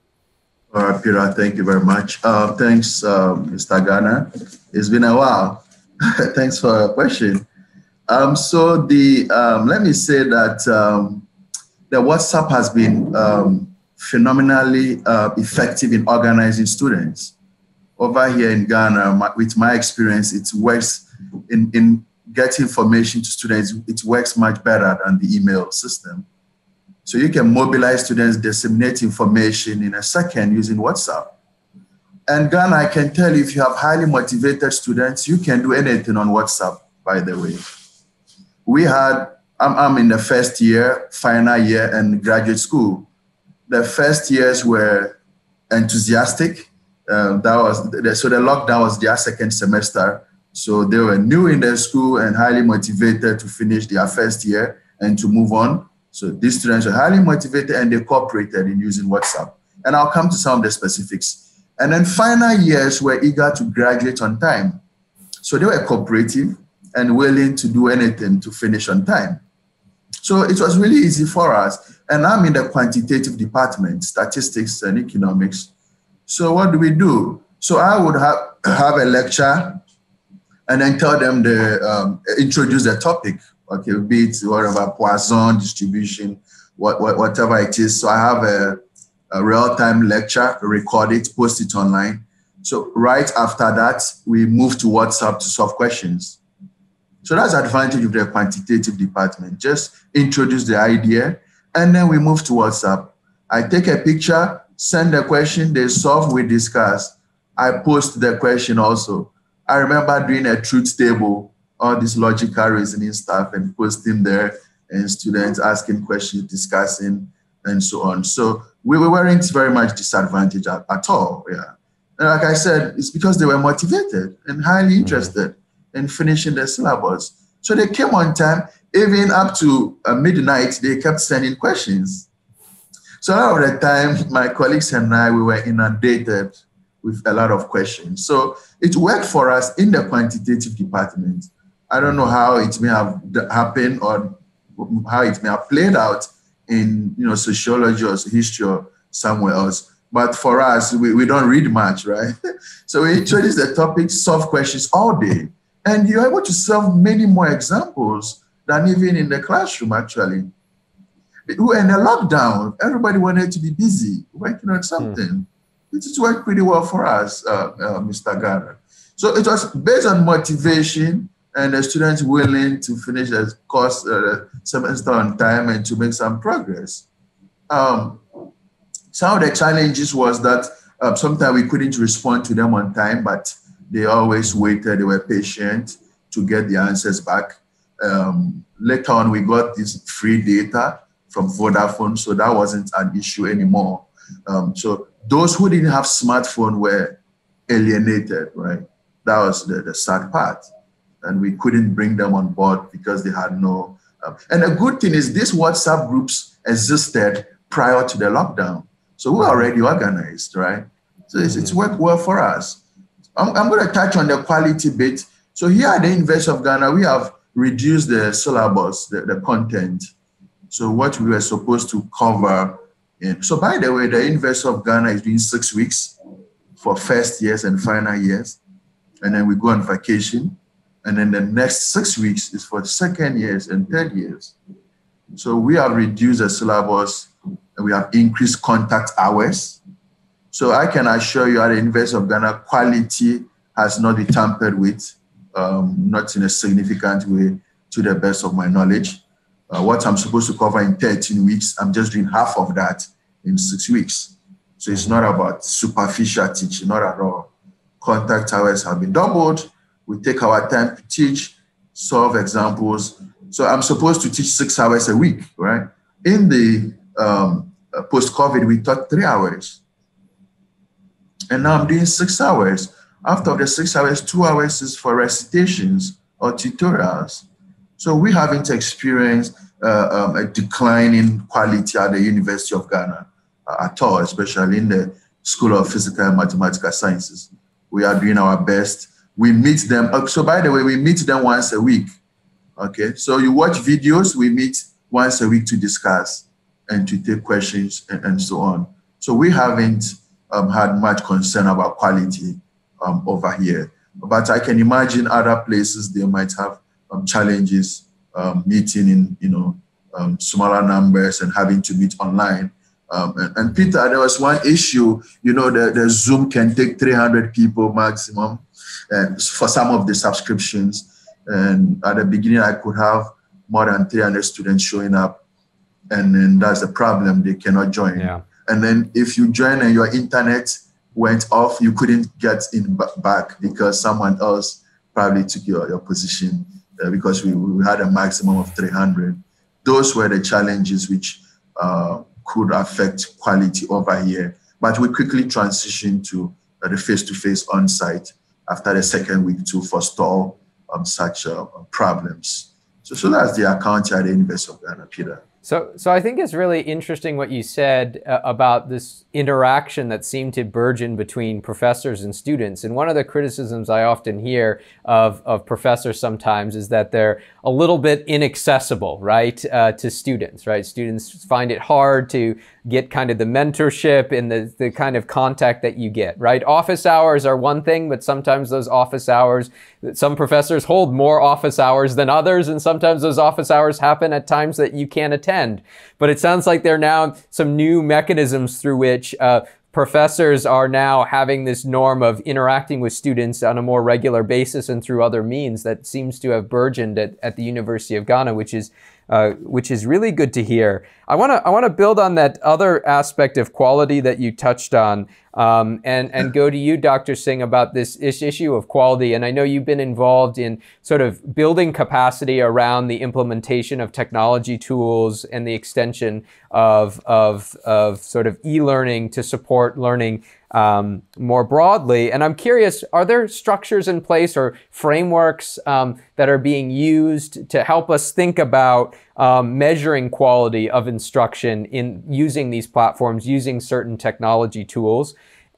All right, Peter, thank you very much. Uh, thanks, uh, Mr. Ghana. It's been a while. Thanks for a question. Um, so the um, let me say that um, the WhatsApp has been um, phenomenally uh, effective in organizing students. Over here in Ghana, my, with my experience, it works in, in getting information to students. It works much better than the email system. So you can mobilize students, disseminate information in a second using WhatsApp. And Ghana, I can tell you, if you have highly motivated students, you can do anything on WhatsApp, by the way. We had, I'm, I'm in the first year, final year, and graduate school. The first years were enthusiastic. Um, that was so the lockdown was their second semester. So they were new in their school and highly motivated to finish their first year and to move on. So these students were highly motivated and they cooperated in using WhatsApp. And I'll come to some of the specifics. And then final years were eager to graduate on time. So they were cooperative and willing to do anything to finish on time. So it was really easy for us. And I'm in the quantitative department, statistics and economics. So what do we do? So I would have, have a lecture and then tell them the um, introduce the topic. Okay, be it whatever Poisson distribution, what, what, whatever it is. So I have a a real-time lecture, record it, post it online. So right after that, we move to WhatsApp to solve questions. So that's advantage of the quantitative department. Just introduce the idea, and then we move to WhatsApp. I take a picture, send the question, they solve, we discuss. I post the question also. I remember doing a truth table, all this logical reasoning stuff, and posting there, and students asking questions, discussing, and so on. So we, we weren't very much disadvantaged at, at all. Yeah. And like I said, it's because they were motivated and highly mm-hmm. interested in finishing their syllabus. So they came on time. even up to uh, midnight, they kept sending questions. So a lot of the time, my colleagues and I, we were inundated with a lot of questions. So it worked for us in the quantitative department. I don't know how it may have happened or how it may have played out in you know sociology or history or somewhere else. But for us, we, we don't read much, right? so we introduce the topic, solve questions all day. And you're able to solve many more examples than even in the classroom, actually. In the lockdown, everybody wanted to be busy working on something. Mm. It worked pretty well for us, uh, uh, Mr. Garner. So it was based on motivation and the students willing to finish the course uh, semester on time and to make some progress. Um, some of the challenges was that uh, sometimes we couldn't respond to them on time, but they always waited, they were patient to get the answers back. Um, later on, we got this free data from Vodafone, so that wasn't an issue anymore. Um, so those who didn't have smartphone were alienated, right? That was the, the sad part and we couldn't bring them on board because they had no. Um, and the good thing is, these WhatsApp groups existed prior to the lockdown, so we're already organized, right? So it's, it's worked well for us. I'm, I'm going to touch on the quality bit. So here at the University of Ghana, we have reduced the syllabus, the, the content. So what we were supposed to cover. In, so by the way, the University of Ghana is doing six weeks for first years and final years, and then we go on vacation. And then the next six weeks is for second years and third years. So we have reduced the syllabus and we have increased contact hours. So I can assure you at the University of Ghana, quality has not been tampered with, um, not in a significant way to the best of my knowledge. Uh, what I'm supposed to cover in 13 weeks, I'm just doing half of that in six weeks. So it's not about superficial teaching, not at all. Contact hours have been doubled we take our time to teach, solve examples. So I'm supposed to teach six hours a week, right? In the um, uh, post-COVID, we taught three hours. And now I'm doing six hours. After the six hours, two hours is for recitations or tutorials. So we haven't experienced uh, um, a decline in quality at the University of Ghana uh, at all, especially in the School of Physical and Mathematical Sciences. We are doing our best we meet them. Uh, so by the way, we meet them once a week. Okay, so you watch videos, we meet once a week to discuss and to take questions and, and so on. So we haven't um, had much concern about quality um, over here. But I can imagine other places they might have um, challenges um, meeting in you know um, smaller numbers and having to meet online. Um, and, and, Peter, there was one issue. You know, the, the Zoom can take 300 people maximum and for some of the subscriptions. And at the beginning, I could have more than 300 students showing up. And then that's the problem, they cannot join. Yeah. And then if you join and your internet went off, you couldn't get in back because someone else probably took your, your position uh, because we, we had a maximum of 300. Those were the challenges which uh, could affect quality over here. But we quickly transitioned to uh, the face-to-face on-site after the second week to forestall um, such uh, problems. So, so that's the account at the University of Ghana, Peter. So, so I think it's really interesting what you said uh, about this interaction that seemed to burgeon between professors and students. And one of the criticisms I often hear of, of professors sometimes is that they're a little bit inaccessible, right, uh, to students, right? Students find it hard to get kind of the mentorship and the, the kind of contact that you get, right? Office hours are one thing, but sometimes those office hours, some professors hold more office hours than others, and sometimes those office hours happen at times that you can't attend. But it sounds like there are now some new mechanisms through which uh, professors are now having this norm of interacting with students on a more regular basis and through other means that seems to have burgeoned at, at the University of Ghana, which is uh, which is really good to hear. I want to I want to build on that other aspect of quality that you touched on, um, and and go to you, Dr. Singh, about this issue of quality. And I know you've been involved in sort of building capacity around the implementation of technology tools and the extension of of of sort of e-learning to support learning um, more broadly. And I'm curious, are there structures in place or frameworks um, that are being used to help us think about um, measuring quality of instruction in using these platforms, using certain technology tools?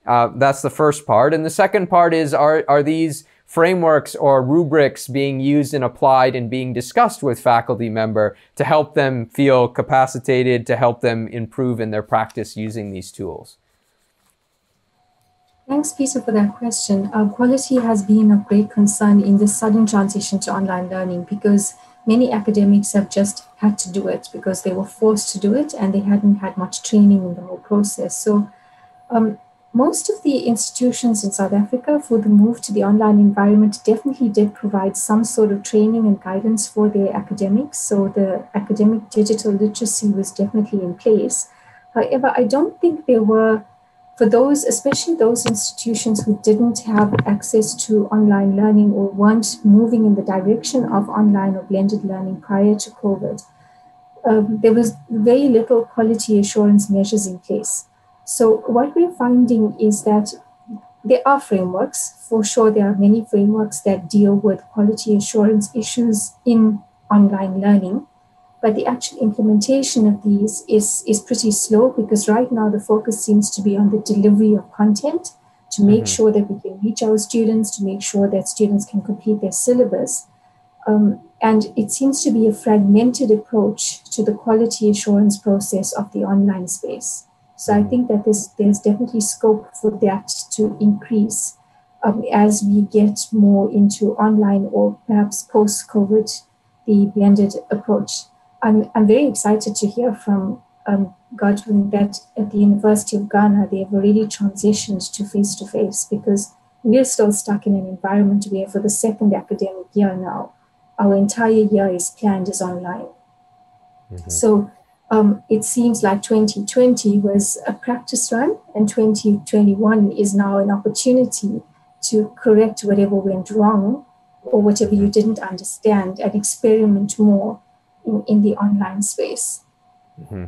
Uh, that's the first part. And the second part is, are, are these frameworks or rubrics being used and applied and being discussed with faculty member to help them feel capacitated, to help them improve in their practice using these tools? Thanks, Peter, for that question. Uh, quality has been of great concern in this sudden transition to online learning because many academics have just had to do it because they were forced to do it and they hadn't had much training in the whole process. So um, most of the institutions in South Africa for the move to the online environment definitely did provide some sort of training and guidance for their academics. So the academic digital literacy was definitely in place. However, I don't think there were, for those, especially those institutions who didn't have access to online learning or weren't moving in the direction of online or blended learning prior to COVID, um, there was very little quality assurance measures in place. So what we're finding is that there are frameworks. For sure, there are many frameworks that deal with quality assurance issues in online learning. But the actual implementation of these is, is pretty slow because right now the focus seems to be on the delivery of content to make mm-hmm. sure that we can reach our students, to make sure that students can complete their syllabus. Um, and it seems to be a fragmented approach to the quality assurance process of the online space. So I think that there's, there's definitely scope for that to increase um, as we get more into online or perhaps post COVID, the blended approach. I'm, I'm very excited to hear from um, Godwin that at the University of Ghana, they have already transitioned to face to face because we're still stuck in an environment where, for the second academic year now, our entire year is planned as online. Mm-hmm. So um, it seems like 2020 was a practice run and 2021 is now an opportunity to correct whatever went wrong or whatever you didn't understand and experiment more in, the online space. Mm-hmm.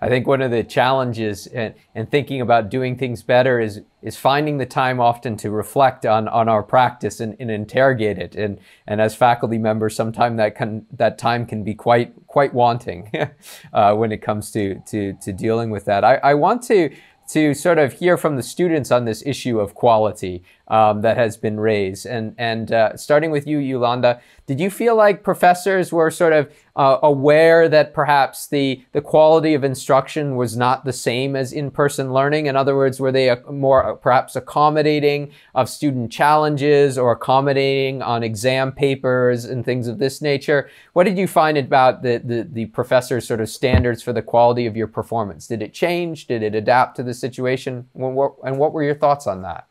I think one of the challenges and, in, thinking about doing things better is is finding the time often to reflect on, on our practice and, and interrogate it. And and as faculty members, sometimes that can that time can be quite quite wanting uh, when it comes to to to dealing with that. I, I want to to sort of hear from the students on this issue of quality um, that has been raised. And, and uh, starting with you, Yolanda, did you feel like professors were sort of uh, aware that perhaps the, the quality of instruction was not the same as in-person learning? In other words, were they more uh, perhaps accommodating of student challenges or accommodating on exam papers and things of this nature? What did you find about the, the, the professor's sort of standards for the quality of your performance? Did it change? Did it adapt to the situation? And what were your thoughts on that?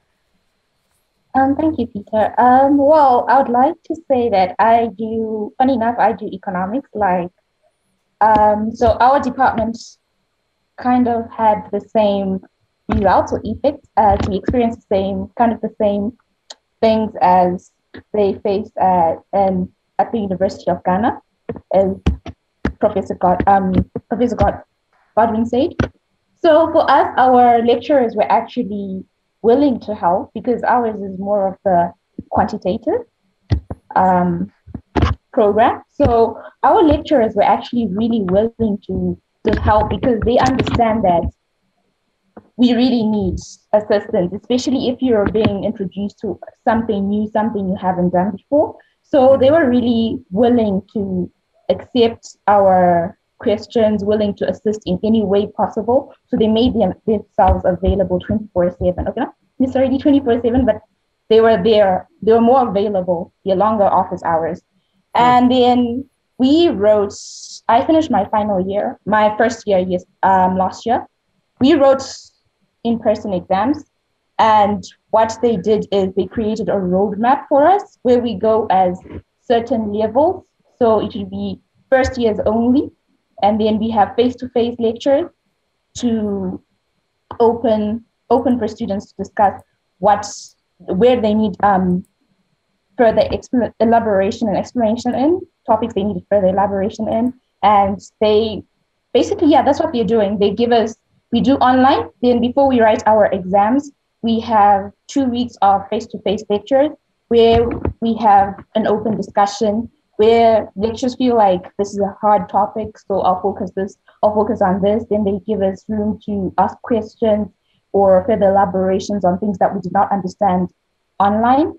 Um, thank you, Peter. Um, well, I would like to say that I do, funny enough, I do economics. Like, um, so our department kind of had the same results or effects as we experienced the same, kind of the same things as they faced at, um, at the University of Ghana, as Professor God, um, Professor God, Godwin said. So for us, our lecturers were actually willing to help because ours is more of the quantitative um, program. So our lecturers were actually really willing to, to help because they understand that we really need assistance, especially if you're being introduced to something new, something you haven't done before. So they were really willing to accept our questions, willing to assist in any way possible. So they made them, themselves available 24 7. Okay, not necessarily 24 7, but they were there. They were more available, the longer office hours. And then we wrote, I finished my final year, my first year yes, um, last year. We wrote in person exams. And what they did is they created a roadmap for us where we go as certain levels. So it would be first years only and then we have face-to-face lectures to open open for students to discuss what where they need um, further expl- elaboration and explanation in topics they need further elaboration in and they basically yeah that's what they're doing. They give us we do online then before we write our exams we have two weeks of face-to-face lectures where we have an open discussion where lecturers feel like this is a hard topic, so I'll focus this, I'll focus on this. Then they give us room to ask questions or further elaborations on things that we did not understand online.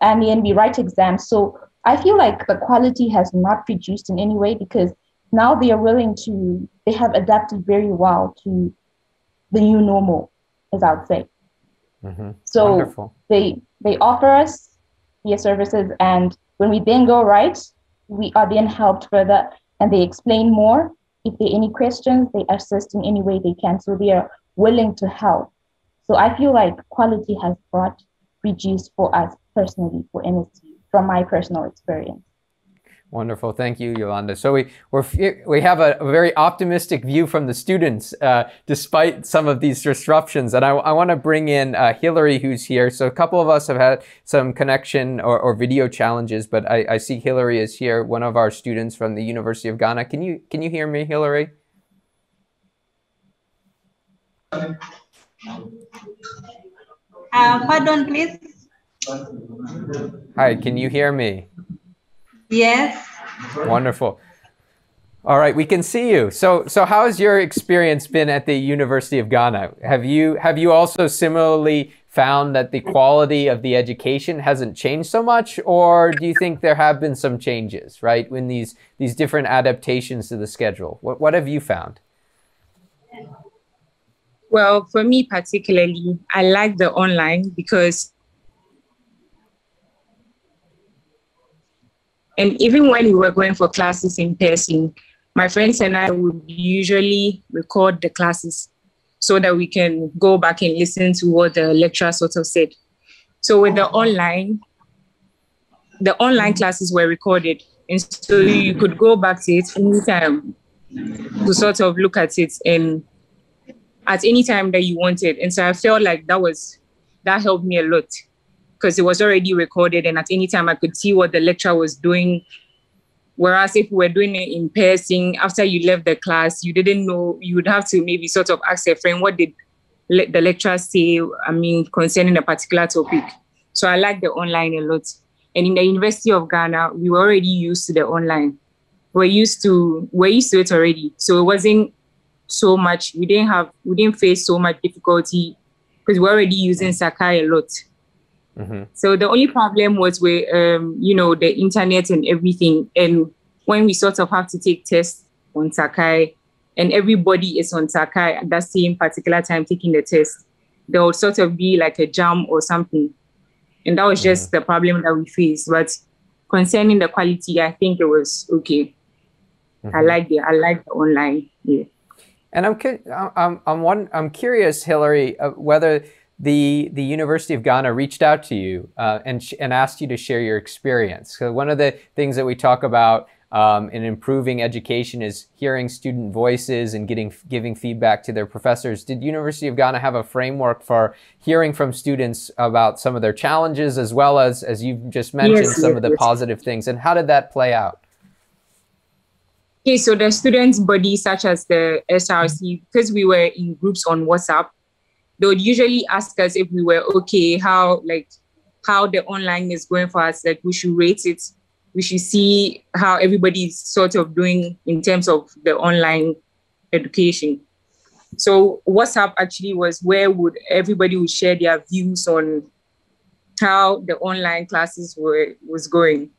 And then we write exams. So I feel like the quality has not reduced in any way because now they are willing to, they have adapted very well to the new normal, as I would say. Mm-hmm. So Wonderful. they they offer us their services, and when we then go right, we are then helped further, and they explain more. If there are any questions, they assist in any way they can. So they are willing to help. So I feel like quality has got reduced for us personally for NST from my personal experience. Wonderful, thank you, Yolanda. So we we we have a, a, very optimistic view from the students, uh, despite some of these disruptions. And I, I want to bring in uh, Hillary, who's here. So a couple of us have had some connection or, or video challenges, but I, I, see Hillary is here, one of our students from the University of Ghana. Can you can you hear me, Hillary? Uh, pardon, please. Hi, can you hear me? Yes. Wonderful. All right, we can see you. So, so how has your experience been at the University of Ghana? Have you have you also similarly found that the quality of the education hasn't changed so much, or do you think there have been some changes, right, in these these different adaptations to the schedule? What what have you found? Well, for me particularly, I like the online because And even when we were going for classes in person, my friends and I would usually record the classes so that we can go back and listen to what the lecturer sort of said. So with the online, the online classes were recorded. And so you could go back to it anytime to sort of look at it and at any time that you wanted. And so I felt like that was that helped me a lot because it was already recorded and at any time I could see what the lecturer was doing. Whereas if we were doing it in person, after you left the class, you didn't know, you would have to maybe sort of ask a friend, what did le- the lecturer say, I mean, concerning a particular topic. So I like the online a lot. And in the University of Ghana, we were already used to the online. We're used to we're used to it already. So it wasn't so much, we didn't have we didn't face so much difficulty because we're already using Sakai a lot. Mm-hmm. So the only problem was with, um, you know, the internet and everything. And when we sort of have to take tests on Sakai, and everybody is on Sakai at that same particular time taking the test, there would sort of be like a jam or something. And that was just mm-hmm. the problem that we faced. But concerning the quality, I think it was okay. Mm-hmm. I like the I like the online. Yeah. And I'm I'm I'm one I'm curious, Hillary, uh, whether the the University of Ghana reached out to you uh, and and asked you to share your experience. So one of the things that we talk about um, in improving education is hearing student voices and getting giving feedback to their professors. Did University of Ghana have a framework for hearing from students about some of their challenges as well as as you've just mentioned yes, some yes, of the yes. positive things? And how did that play out? Okay, so the students' body, such as the SRC, because we were in groups on WhatsApp, they would usually ask us if we were okay, how like how the online is going for us, like we should rate it. We should see how everybody is sort of doing in terms of the online education. So WhatsApp actually was where would everybody would share their views on how the online classes were was going.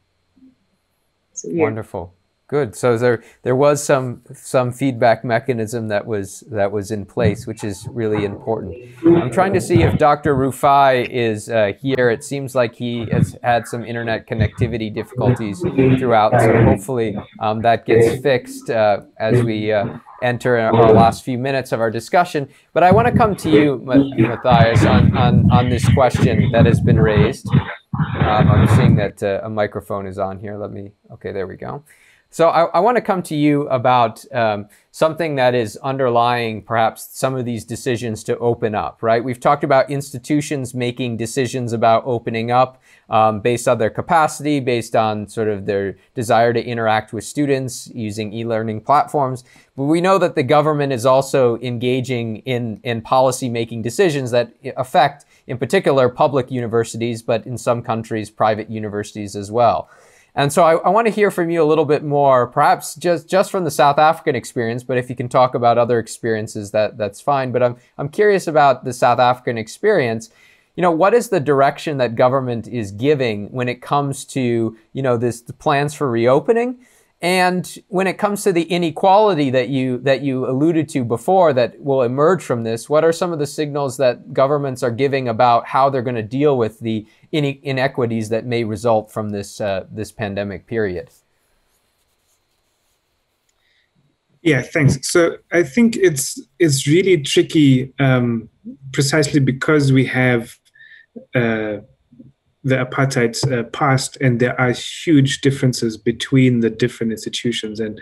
So, yeah. Wonderful. Good. So there there was some some feedback mechanism that was that was in place, which is really important. I'm trying to see if Dr. Rufai is uh, here. It seems like he has had some internet connectivity difficulties throughout. So hopefully um, that gets fixed uh, as we uh, enter our last few minutes of our discussion. But I want to come to you, Matthias, on, on, on this question that has been raised. Um, I'm seeing that uh, a microphone is on here. Let me. Okay, there we go. So I, I want to come to you about um, something that is underlying perhaps some of these decisions to open up, right? We've talked about institutions making decisions about opening up um, based on their capacity, based on sort of their desire to interact with students using e-learning platforms. But we know that the government is also engaging in, in policy making decisions that affect, in particular, public universities, but in some countries, private universities as well. And so I, I want to hear from you a little bit more, perhaps just, just from the South African experience, but if you can talk about other experiences, that, that's fine. But I'm, I'm curious about the South African experience. You know, what is the direction that government is giving when it comes to, you know, this the plans for reopening? And when it comes to the inequality that you that you alluded to before that will emerge from this, what are some of the signals that governments are giving about how they're going to deal with the inequities that may result from this uh, this pandemic period? Yeah, thanks. So I think it's it's really tricky, um, precisely because we have uh, the apartheid uh, past, and there are huge differences between the different institutions. And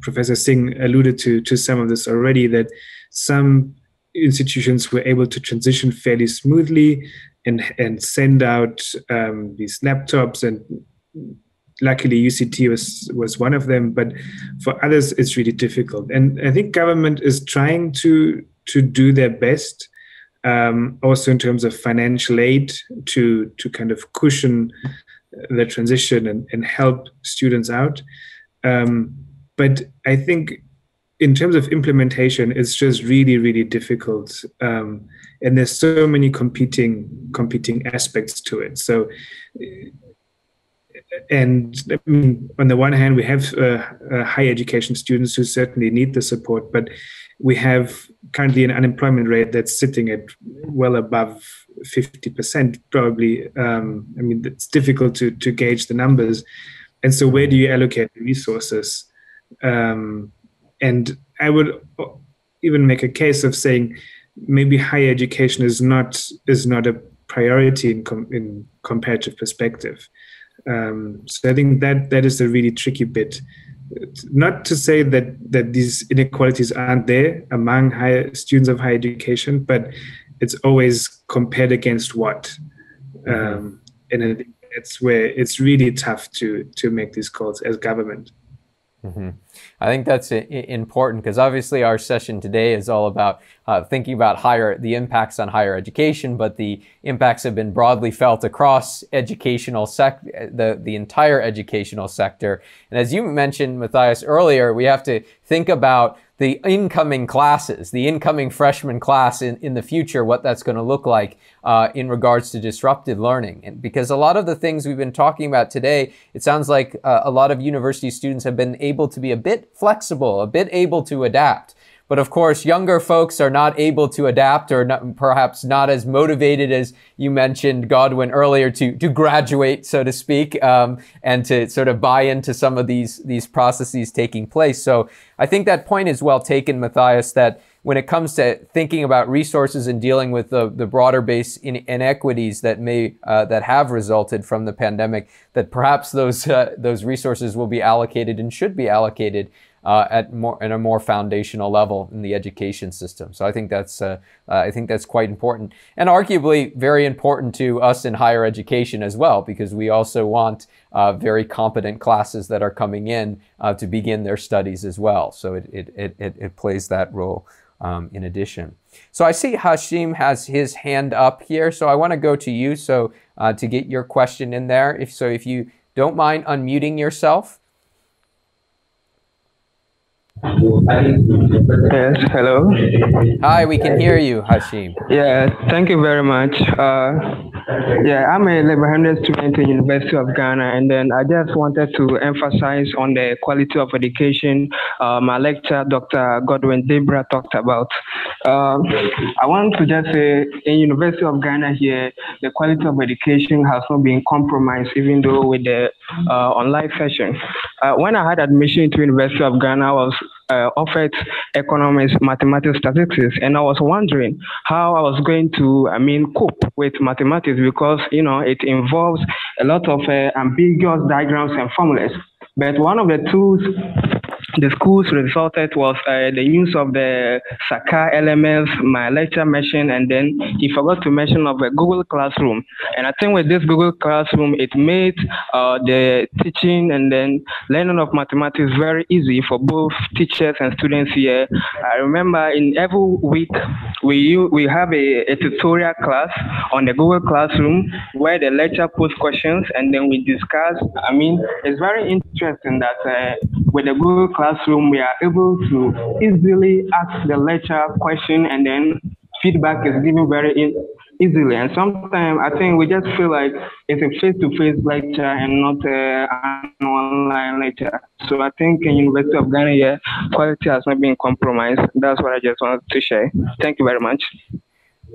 Professor Singh alluded to to some of this already. That some institutions were able to transition fairly smoothly and and send out um, these laptops and luckily UCT was was one of them but for others it's really difficult and I think government is trying to to do their best um, also in terms of financial aid to to kind of cushion the transition and, and help students out. Um, but I think in terms of implementation, it's just really, really difficult. Um, and there's so many competing competing aspects to it. So and I mean, on the one hand, we have uh, uh, higher education students who certainly need the support, but we have currently an unemployment rate that's sitting at well above 50%, probably. Um, I mean, it's difficult to, to gauge the numbers. And so, where do you allocate the resources? Um, and I would even make a case of saying maybe higher education is not is not a priority in, com- in comparative perspective. Um, so I think that that is a really tricky bit. Not to say that that these inequalities aren't there among higher students of higher education, but it's always compared against what, um, and it's where it's really tough to to make these calls as government. Mm-hmm. I think that's important because obviously our session today is all about uh, thinking about higher the impacts on higher education, but the impacts have been broadly felt across educational sec the the entire educational sector. And as you mentioned, Matthias earlier, we have to think about the incoming classes, the incoming freshman class in, in the future, what that's going to look like uh, in regards to disrupted learning. And because a lot of the things we've been talking about today, it sounds like uh, a lot of university students have been able to be a bit flexible, a bit able to adapt. But of course, younger folks are not able to adapt or not, perhaps not as motivated as you mentioned, Godwin, earlier to, to graduate, so to speak, um, and to sort of buy into some of these, these processes taking place. So I think that point is well taken, Matthias, that when it comes to thinking about resources and dealing with the, the broader base in inequities that may uh, that have resulted from the pandemic, that perhaps those uh, those resources will be allocated and should be allocated uh, at more at a more foundational level in the education system. So I think that's uh, uh, I think that's quite important, and arguably very important to us in higher education as well, because we also want uh, very competent classes that are coming in uh, to begin their studies as well. So it it it, it plays that role. Um, in addition, so I see Hashim has his hand up here. So I want to go to you. So uh, to get your question in there, if so, if you don't mind unmuting yourself. Yes, hello. Hi, we can hear you, Hashim. Yeah, thank you very much. Uh, yeah, I'm a 100 student in University of Ghana, and then I just wanted to emphasize on the quality of education uh, my lecturer, Dr. Godwin Debrah, talked about. Uh, I want to just say, in University of Ghana here, the quality of education has not been compromised, even though with the uh, online session. Uh, when I had admission into University of Ghana, I was uh, offered economics, mathematics, statistics, and I was wondering how I was going to, I mean, cope with mathematics because you know it involves a lot of uh, ambiguous diagrams and formulas. But one of the tools the schools resulted was uh, the use of the Sakai LMS, my lecture machine, and then he forgot to mention of a Google Classroom. And I think with this Google Classroom, it made uh, the teaching and then learning of mathematics very easy for both teachers and students here. I remember in every week we we have a, a tutorial class on the Google Classroom where the lecturer puts questions and then we discuss. I mean, it's very interesting that uh, with the Google classroom, we are able to easily ask the lecturer question and then feedback is given very easily. And sometimes I think we just feel like it's a face-to-face lecture and not an online lecture. So I think in University of Ghana, yeah, quality has not been compromised. That's what I just wanted to share. Thank you very much.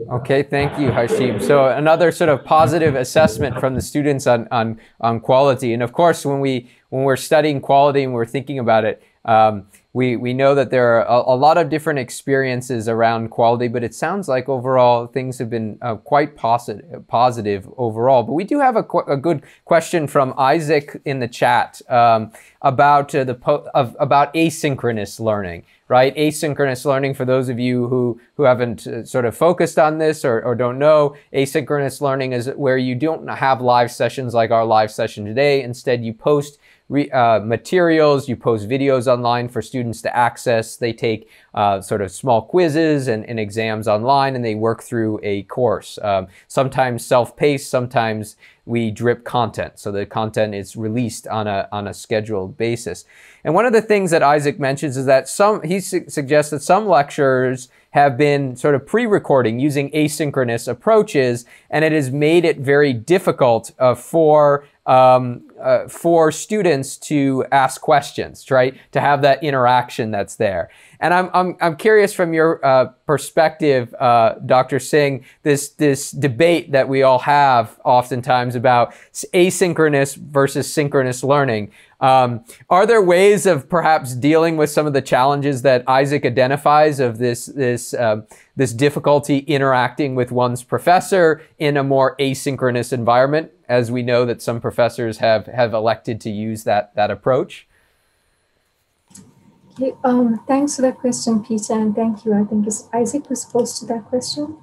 Okay, thank you, Hashim. So another sort of positive assessment from the students on, on, on quality. And of course, when we when we're studying quality and we're thinking about it, um, we, we know that there are a, a, lot of different experiences around quality, but it sounds like overall things have been uh, quite positive, positive overall. But we do have a, a good question from Isaac in the chat um, about uh, the po- of, about asynchronous learning, right? Asynchronous learning, for those of you who, who haven't uh, sort of focused on this or, or don't know, asynchronous learning is where you don't have live sessions like our live session today. Instead, you post re, uh, materials, you post videos online for students to access. They take uh, sort of small quizzes and, and, exams online and they work through a course. Um, sometimes self-paced, sometimes we drip content. So the content is released on a, on a scheduled basis. And one of the things that Isaac mentions is that some, he su- suggests that some lecturers have been sort of pre-recording using asynchronous approaches, and it has made it very difficult uh, for um, uh, for students to ask questions, right? To have that interaction that's there. And I'm, I'm, I'm curious from your uh, perspective, uh, Dr. Singh, this, this debate that we all have oftentimes about asynchronous versus synchronous learning. Um, are there ways of perhaps dealing with some of the challenges that Isaac identifies of this this uh, this difficulty interacting with one's professor in a more asynchronous environment? As we know that some professors have have elected to use that that approach. Um, thanks for that question, Peter, and thank you. I think Isaac was to that question.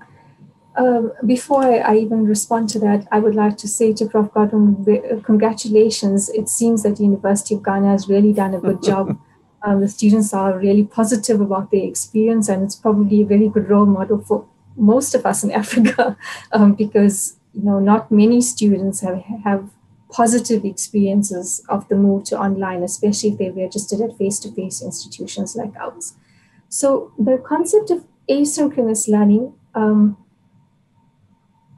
Um, before I, even respond to that, I would like to say to Prof. Godwin, congratulations. It seems that the University of Ghana has really done a good job. Um, the students are really positive about their experience, and it's probably a very good role model for most of us in Africa, um, because you know not many students have have positive experiences of the move to online, especially if they registered at face-to-face institutions like ours. So the concept of asynchronous learning. Um,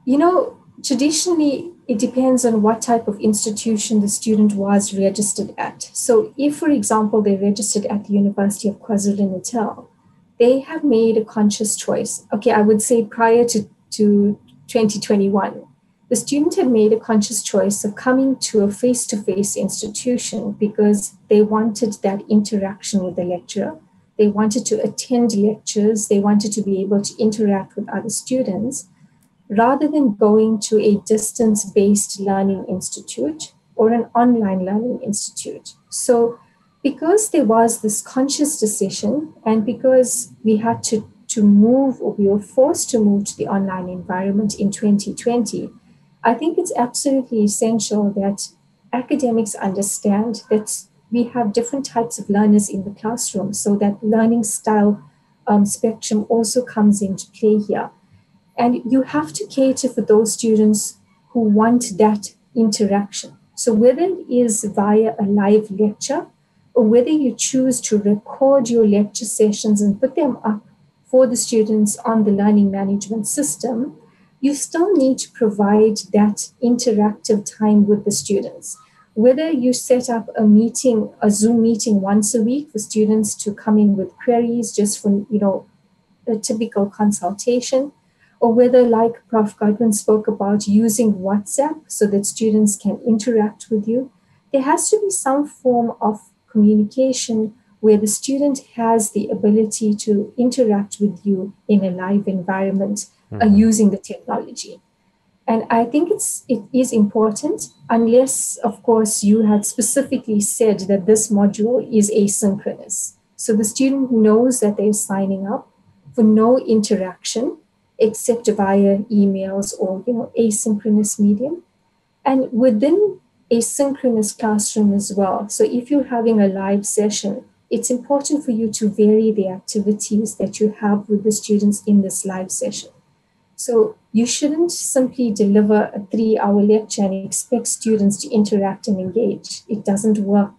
you know, traditionally, it depends on what type of institution the student was registered at. So, if, for example, they registered at the University of KwaZulu Natal, they have made a conscious choice. Okay, I would say prior to, to 2021, the student had made a conscious choice of coming to a face to face institution because they wanted that interaction with the lecturer. They wanted to attend lectures, they wanted to be able to interact with other students rather than going to a distance based learning institute or an online learning institute. So, because there was this conscious decision, and because we had to, to move or we were forced to move to the online environment in 2020, I think it's absolutely essential that academics understand that we have different types of learners in the classroom so that learning style um, spectrum also comes into play here. And you have to cater for those students who want that interaction. So, whether it is via a live lecture or whether you choose to record your lecture sessions and put them up for the students on the learning management system, you still need to provide that interactive time with the students. Whether you set up a meeting, a Zoom meeting once a week for students to come in with queries just for, you know, a typical consultation, or whether, like Prof. Godwin spoke about, using WhatsApp so that students can interact with you, there has to be some form of communication where the student has the ability to interact with you in a live environment uh, mm-hmm. uh, using the technology. And I think it's it is important, unless, of course, you had specifically said that this module is asynchronous. So the student knows that they're signing up for no interaction except via emails or you know asynchronous medium. And within a synchronous classroom as well. So if you're having a live session, it's important for you to vary the activities that you have with the students in this live session. So you shouldn't simply deliver a three hour lecture and expect students to interact and engage. It doesn't work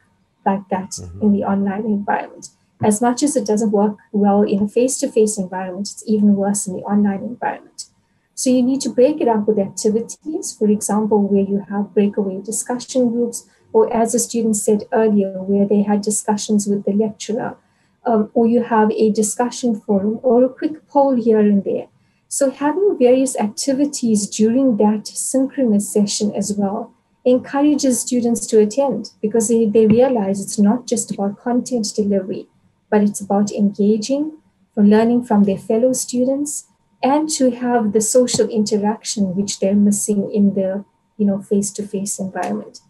like that mm-hmm. in the online environment. As much as it doesn't work well in a face to face environment, it's even worse in the online environment. So you need to break it up with activities, for example, where you have breakaway discussion groups, or as the student said earlier, where they had discussions with the lecturer, um, or you have a discussion forum or a quick poll here and there. So having various activities during that synchronous session as well encourages students to attend because they, they realize it's not just about content delivery, but it's about engaging, for learning from their fellow students, and to have the social interaction which they're missing in the you know face-to-face environment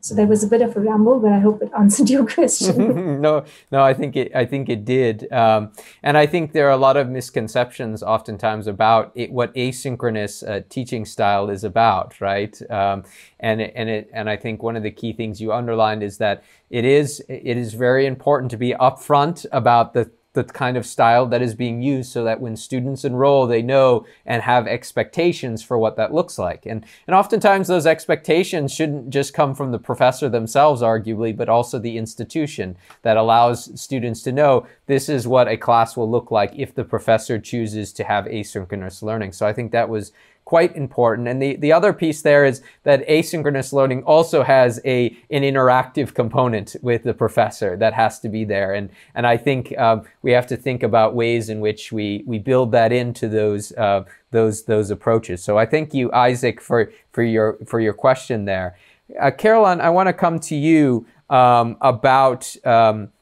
so there was a bit of a ramble but i hope it answered your question. No no i think it i think it did. Um, and i think there are a lot of misconceptions oftentimes about it, what asynchronous uh, teaching style is about right? Um, and and it and i think one of the key things you underlined is that it is it is very important to be upfront about the the kind of style that is being used so that when students enroll, they know and have expectations for what that looks like. And, and oftentimes those expectations shouldn't just come from the professor themselves, arguably, but also the institution that allows students to know this is what a class will look like if the professor chooses to have asynchronous learning. So I think that was quite important. And the, the other piece there is that asynchronous learning also has a an interactive component with the professor that has to be there. And and I think um, we have to think about ways in which we we build that into those uh, those those approaches. So I thank you, Isaac, for for your for your question there. Uh, Caroline, I want to come to you um, about um,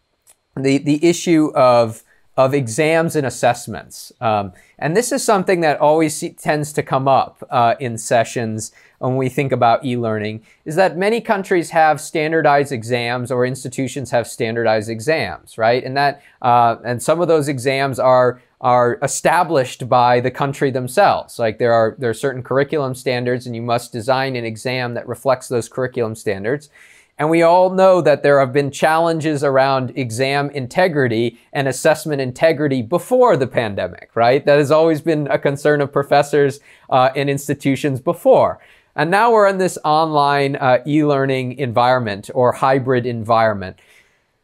the the issue of of exams and assessments. Um, and this is something that always tends to come up uh, in sessions when we think about e-learning, is that many countries have standardized exams or institutions have standardized exams, right? And that uh, and some of those exams are are established by the country themselves. Like there are there are certain curriculum standards, and you must design an exam that reflects those curriculum standards. And we all know that there have been challenges around exam integrity and assessment integrity before the pandemic, right? That has always been a concern of professors uh, and institutions before. And now we're in this online uh, e learning environment or hybrid environment.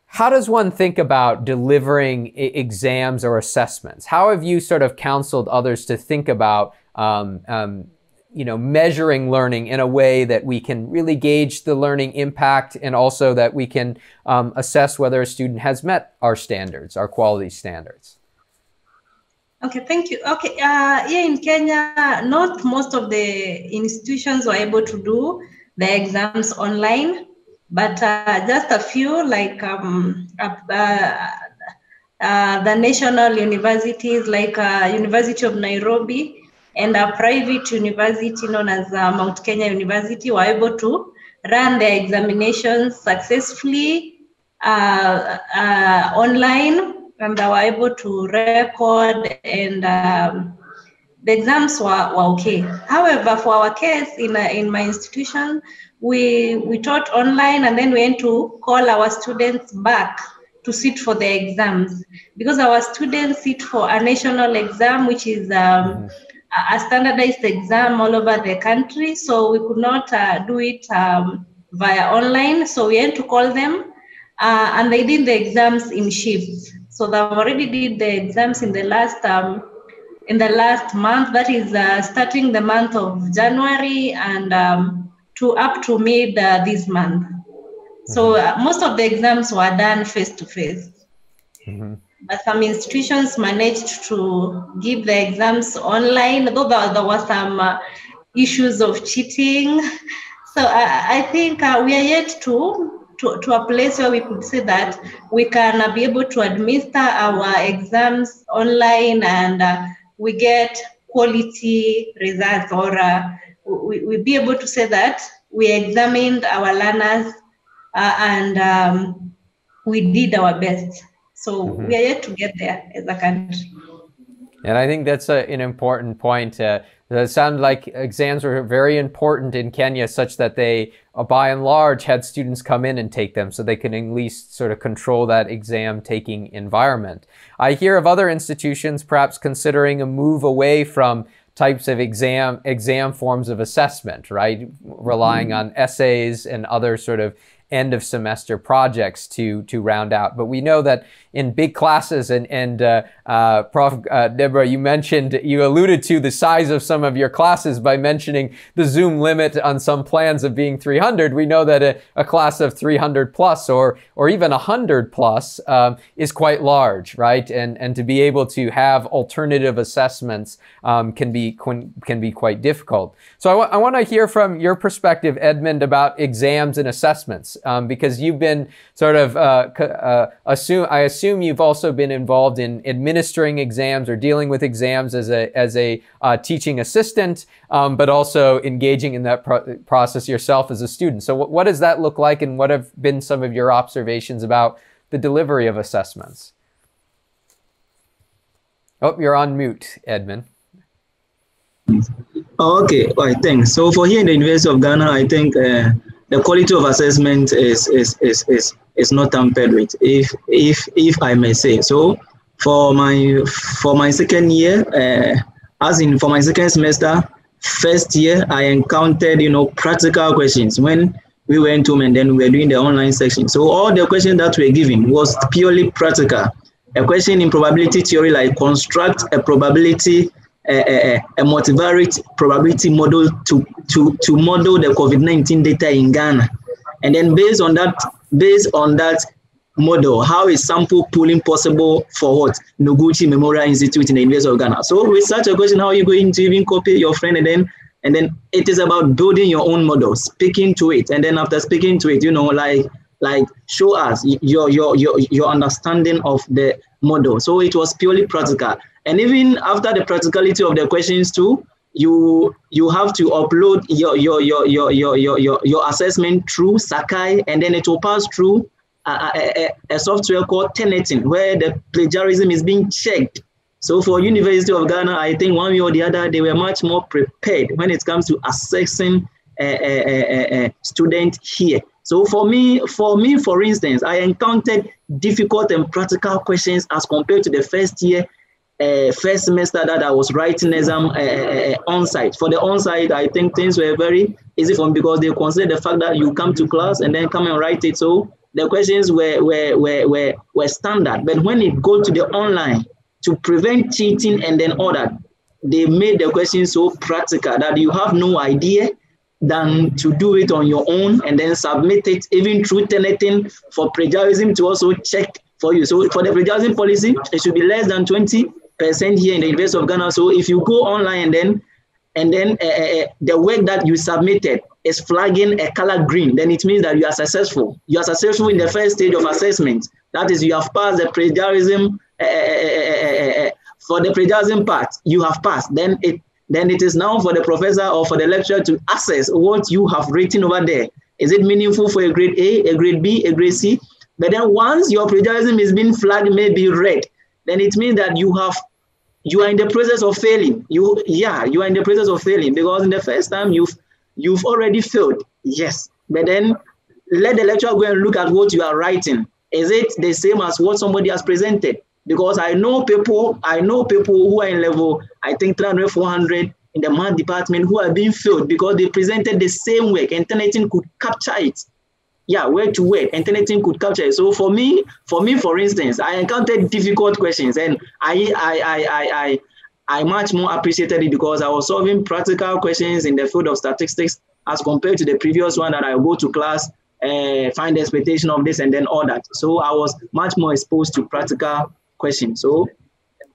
How does one think about delivering exams or assessments? How have you sort of counseled others to think about um, um, you know, measuring learning in a way that we can really gauge the learning impact and also that we can um, assess whether a student has met our standards, our quality standards. Okay, thank you. Okay, uh, here in Kenya, not most of the institutions were able to do the exams online, but uh, just a few, like um, uh, uh the national universities, like uh, University of Nairobi, and a private university known as uh, Mount Kenya University were able to run their examinations successfully uh, uh, online and they were able to record and um, the exams were, were okay. However, for our case in, uh, in my institution, we, we taught online and then we went to call our students back to sit for the exams because our students sit for a national exam, which is um, a standardized exam all over the country, so we could not uh, do it um, via online. So we had to call them, uh, and they did the exams in shifts. So they already did the exams in the last um, in the last month. That is uh, starting the month of January and um, to up to mid uh, this month. So uh, most of the exams were done face to face. But some institutions managed to give the exams online, though there, there were some uh, issues of cheating. So I, I think uh, we are yet to, to, to a place where we could say that we can uh, be able to administer our exams online and uh, we get quality results or uh, we, we be able to say that we examined our learners uh, and um, we did our best. So mm-hmm. we are yet to get there as a country. And I think that's a, an important point. Uh, it sounded like exams were very important in Kenya, such that they, uh, by and large, had students come in and take them so they can at least sort of control that exam taking environment. I hear of other institutions perhaps considering a move away from types of exam exam forms of assessment, right? Relying mm-hmm. on essays and other sort of end of semester projects to to round out. But we know that in big classes, and and uh, uh, Prof. Uh, Debrah, you mentioned you alluded to the size of some of your classes by mentioning the Zoom limit on some plans of being 300. We know that a, a class of 300 plus or or even 100 plus um, is quite large, right? And and to be able to have alternative assessments um, can be can be quite difficult. So I, w- I want to hear from your perspective, Edmund, about exams and assessments um, because you've been sort of uh, uh, assume I assume you've also been involved in administering exams or dealing with exams as a as a uh, teaching assistant, um, but also engaging in that pro- process yourself as a student. So what, what does that look like, and what have been some of your observations about the delivery of assessments? Oh, you're on mute, Edmund. Oh, okay, right, thanks. So for here in the University of Ghana, I think uh, the quality of assessment is is is is, is not tampered with, if if if I may say. So for my for my second year, uh, as in for my second semester, first year I encountered you know practical questions when we went home and then we were doing the online section. So all the questions that were given was purely practical. A question in probability theory like construct a probability a, a, a multivariate probability model to, to, to model the COVID-19 data in Ghana. And then based on that, based on that model, how is sample pooling possible for what? Noguchi Memorial Institute in the University of Ghana. So with such a question, how are you going to even copy your friend and then and then it is about building your own model, speaking to it. And then after speaking to it, you know, like like show us your your your, your understanding of the model. So it was purely practical. And even after the practicality of the questions too, you you have to upload your your your your your your your, assessment through Sakai, and then it will pass through a, a, a software called Turnitin, where the plagiarism is being checked. So for University of Ghana, I think one way or the other, they were much more prepared when it comes to assessing a, a, student here. So for me, for me, for instance, I encountered difficult and practical questions as compared to the first year uh, first semester that I was writing exam uh, uh, on site. For the on site, I think things were very easy for me because they consider the fact that you come to class and then come and write it. So the questions were were were were, were standard. But when it go to the online to prevent cheating and then all that, they made the questions so practical that you have no idea than to do it on your own and then submit it even through Turnitin for plagiarism to also check for you. So for the plagiarism policy, it should be less than 20 percent here in the University of Ghana. So if you go online and then and then uh, the work that you submitted is flagging a color green, then it means that you are successful. You are successful in the first stage of assessment. That is, you have passed the plagiarism. Uh, for the plagiarism part, you have passed. Then it then it is now for the professor or for the lecturer to assess what you have written over there. Is it meaningful for a grade A, a grade B, a grade C? But then once your plagiarism is being flagged, maybe red, then it means that you have you are in the process of failing. You yeah, you are in the process of failing because in the first time you've you've already failed. Yes. But then let the lecturer go and look at what you are writing. Is it the same as what somebody has presented? Because I know people, I know people who are in level, I think 300, 400 in the math department who are being failed because they presented the same work and Turnitin could capture it yeah, where to and anything could capture. So for me, for me, for instance, I encountered difficult questions, and I, I, I, I, I, I much more appreciated it because I was solving practical questions in the field of statistics as compared to the previous one that I go to class, uh, find the expectation of this, and then all that. So I was much more exposed to practical questions. So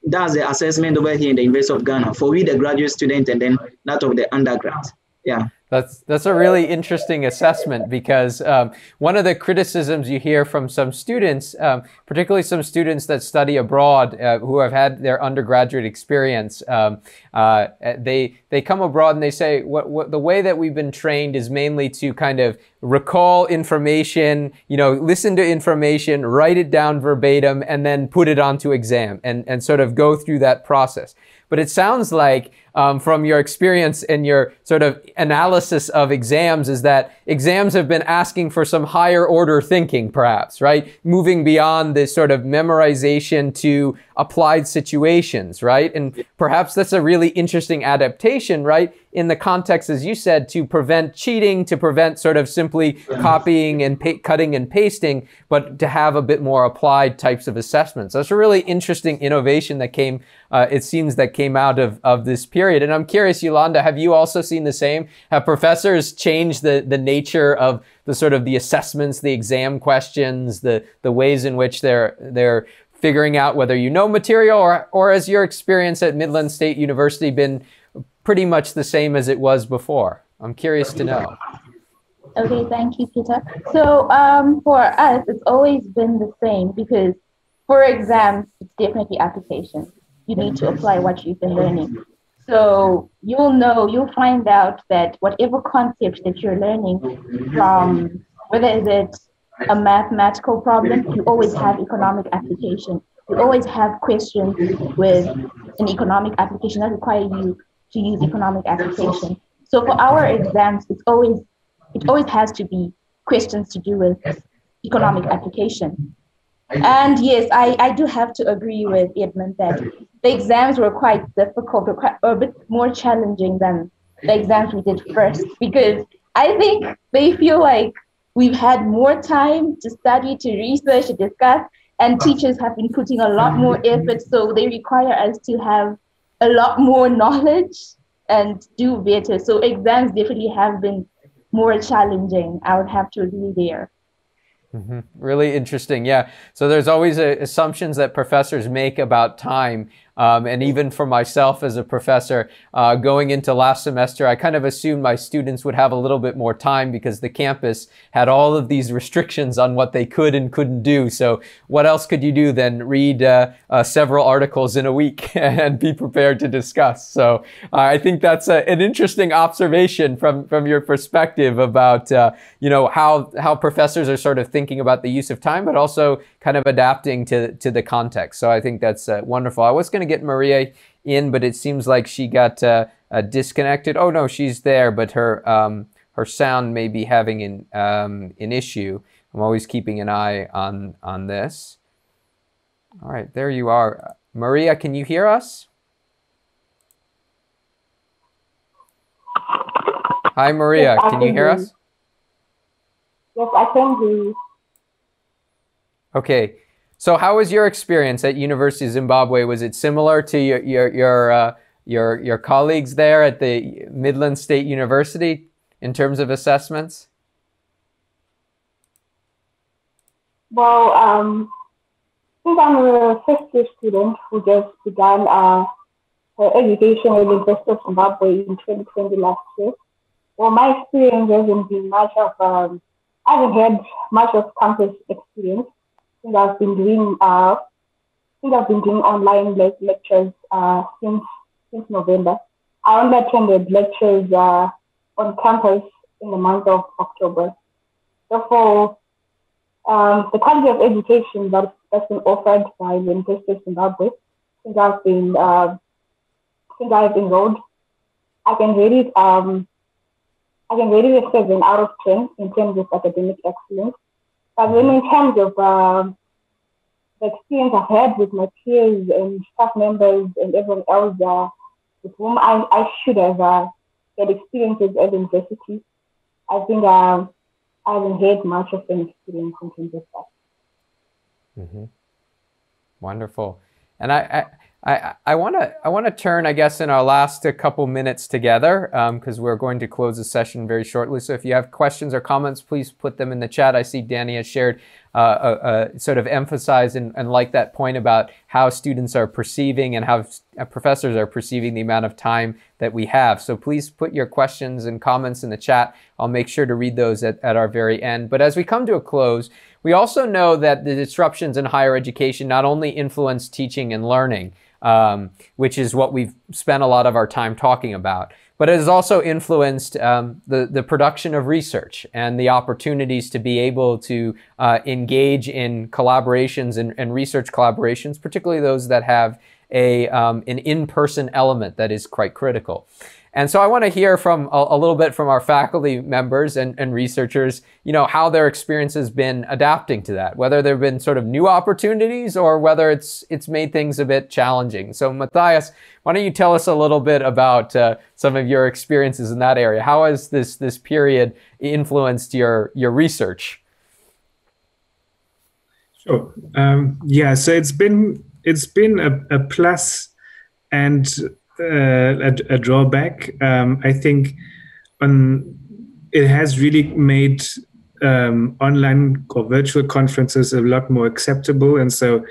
that's the assessment over here in the University of Ghana for we, the graduate student, and then that of the undergrad. Yeah. That's that's a really interesting assessment because um, one of the criticisms you hear from some students, um, particularly some students that study abroad uh, who have had their undergraduate experience, um, uh, they they come abroad and they say what, what the way that we've been trained is mainly to kind of recall information, you know, listen to information, write it down verbatim, and then put it onto exam and and sort of go through that process. But it sounds like um, from your experience and your sort of analysis of exams is that exams have been asking for some higher order thinking, perhaps, right? Moving beyond this sort of memorization to applied situations, right? And perhaps that's a really interesting adaptation, right? In the context, as you said, to prevent cheating, to prevent sort of simply copying and pa- cutting and pasting, but to have a bit more applied types of assessments. That's a really interesting innovation that came, uh, it seems, that came out of, of this period. And I'm curious, Yolanda, have you also seen the same? Have professors changed the, the nature of the sort of the assessments, the exam questions, the, the ways in which they're, they're figuring out whether you know material or, or has your experience at Midland State University been pretty much the same as it was before? I'm curious to know. Okay, thank you, Peter. So um, for us, it's always been the same because for exams, it's definitely application. You need to apply what you've been learning. So you'll know, you'll find out that whatever concept that you're learning from, whether it's a mathematical problem, you always have economic application. You always have questions with an economic application that require you to use economic application. So for our exams, it's always it always has to be questions to do with economic application. And yes, I, I do have to agree with Edmund that the exams were quite difficult, or, quite, or a bit more challenging than the exams we did first, because I think they feel like we've had more time to study, to research, to discuss, and teachers have been putting a lot more effort, so they require us to have a lot more knowledge and do better. So exams definitely have been more challenging. I would have to agree there. Mm-hmm. Really interesting. Yeah. So there's always a, assumptions that professors make about time. Um, and even for myself as a professor, uh, going into last semester, I kind of assumed my students would have a little bit more time because the campus had all of these restrictions on what they could and couldn't do. So what else could you do than read uh, uh, several articles in a week and be prepared to discuss? So uh, I think that's a, an interesting observation from, from your perspective about, uh, you know, how, how professors are sort of thinking about the use of time, but also kind of adapting to, to the context. So I think that's uh, wonderful. I was going to get Maria in, but it seems like she got uh, uh, disconnected. Oh no, she's there, but her um, her sound may be having an um, an issue. I'm always keeping an eye on on this. All right, there you are, Maria. Can you hear us? Hi, Maria. Yes, can you hear us? Yes, I can hear you. Okay. So how was your experience at University of Zimbabwe? Was it similar to your your your uh, your, your colleagues there at the Midland State University in terms of assessments? Well, um, since I'm a first year student who just began uh, her education at the University of Zimbabwe in 2020 last year, well, my experience hasn't been much of, um, I haven't had much of campus experience. Think I've been doing, uh, I think I've been doing online lectures uh, since since November. I only attended lectures uh, on campus in the month of October. Therefore, um, the quality of education that, that's been offered by the University of Zimbabwe, since I've been, uh, since I've enrolled, I can rate it, um, I can rate it a seven out of 10 in terms of academic excellence. But then in terms of uh, the experience I've had with my peers and staff members and everyone else uh, with whom I, I should have uh, had experiences at university, I think uh, I haven't had much of an experience in terms of that. Mm-hmm. Wonderful. And I, I, I want to I want to turn, I guess, in our last couple minutes together because um, we're going to close the session very shortly. So if you have questions or comments, please put them in the chat. I see Danny has shared uh, uh, uh, sort of emphasize and, and, like that point about how students are perceiving and how uh, professors are perceiving the amount of time that we have. So please put your questions and comments in the chat. I'll make sure to read those at, at our very end. But as we come to a close, we also know that the disruptions in higher education not only influence teaching and learning, um, which is what we've spent a lot of our time talking about, but it has also influenced um, the, the production of research and the opportunities to be able to uh, engage in collaborations and, and, research collaborations, particularly those that have a, um, an in-person element that is quite critical. And so I want to hear from a, a, little bit from our faculty members and, and, researchers, you know, how their experience has been adapting to that, whether there have been sort of new opportunities or whether it's it's made things a bit challenging. So Matthias, why don't you tell us a little bit about uh, some of your experiences in that area? How has this this period influenced your your research? Sure. Um, yeah. So it's been it's been a, a plus and a, a, drawback. Um, I think on, it has really made um, online or virtual conferences a lot more acceptable, and so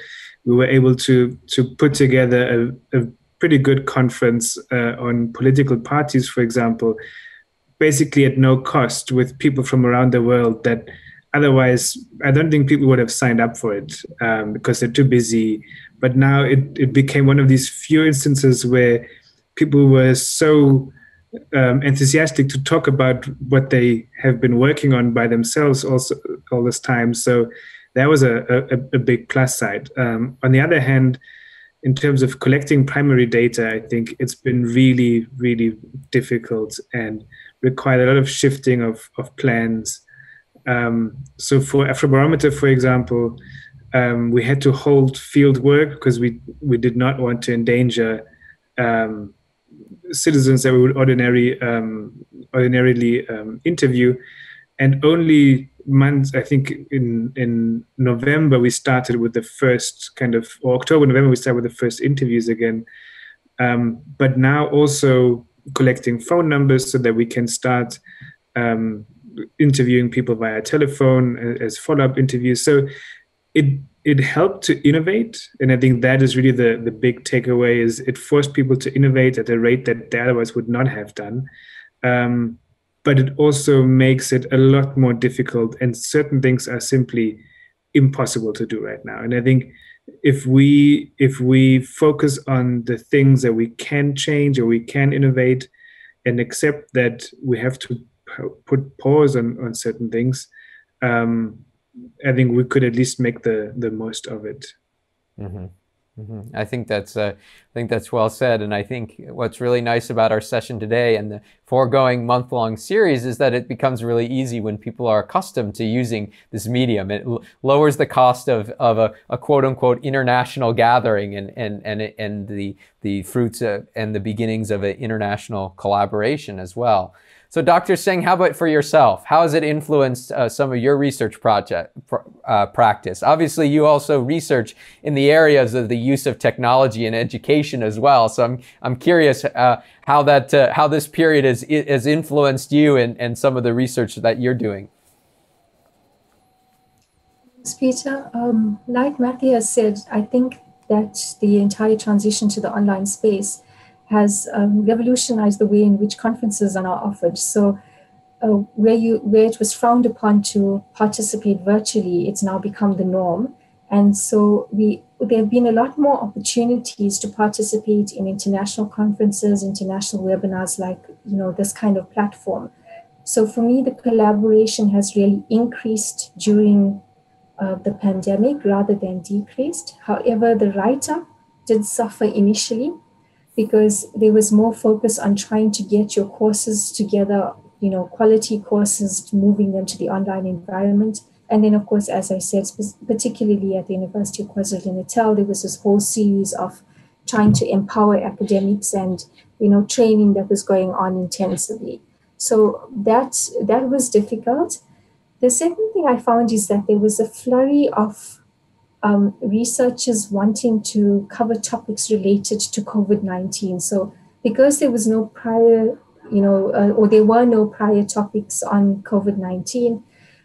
we were able to to put together a, a pretty good conference uh, on political parties, for example, basically at no cost with people from around the world that otherwise I don't think people would have signed up for it um, because they're too busy. But now it, it became one of these few instances where people were so um, enthusiastic to talk about what they have been working on by themselves also all this time. So that was a, a, a big plus side. Um, on the other hand, in terms of collecting primary data, I think it's been really, really difficult and required a lot of shifting of, of plans. Um, so for Afrobarometer, for example, um, we had to hold field work because we, we did not want to endanger um, citizens that we would ordinary um, ordinarily um, interview, and only months I think in in November we started with the first kind of or October November we started with the first interviews again, um, but now also collecting phone numbers so that we can start um, interviewing people via telephone as follow up interviews. So it it helped to innovate and i think that is really the the big takeaway is it forced people to innovate at a rate that they otherwise would not have done. Um, but it also makes it a lot more difficult and certain things are simply impossible to do right now. And i think if we if we focus on the things that we can change or we can innovate and accept that we have to put pause on, on certain things um, I think we could at least make the the most of it. Mm-hmm. Mm-hmm. I think that's uh, I think that's well said, and I think what's really nice about our session today and the foregoing month-long series is that it becomes really easy when people are accustomed to using this medium. It l- lowers the cost of, of a, a, quote-unquote international gathering and and and and the the fruits of, and the beginnings of an international collaboration as well. So, Dr. Singh, how about for yourself? How has it influenced uh, some of your research project uh, practice? Obviously, you also research in the areas of the use of technology in education as well. So, I'm I'm curious uh, how that uh, how this period has has influenced you and, and some of the research that you're doing. Peter. Um, like Matthew has said, I think that the entire transition to the online space has um, revolutionized the way in which conferences are now offered. So, uh, where you where it was frowned upon to participate virtually, it's now become the norm. And so we there have been a lot more opportunities to participate in international conferences, international webinars like you know this kind of platform. So for me, the collaboration has really increased during uh, the pandemic rather than decreased. However, the writer did suffer initially because there was more focus on trying to get your courses together, you know, quality courses, moving them to the online environment. And then, of course, as I said, particularly at the University of KwaZulu-Natal, there was this whole series of trying to empower academics and, you know, training that was going on intensively. So that that was difficult. The second thing I found is that there was a flurry of um, researchers wanting to cover topics related to COVID 19. So, because there was no prior, you know, uh, or there were no prior topics on COVID 19,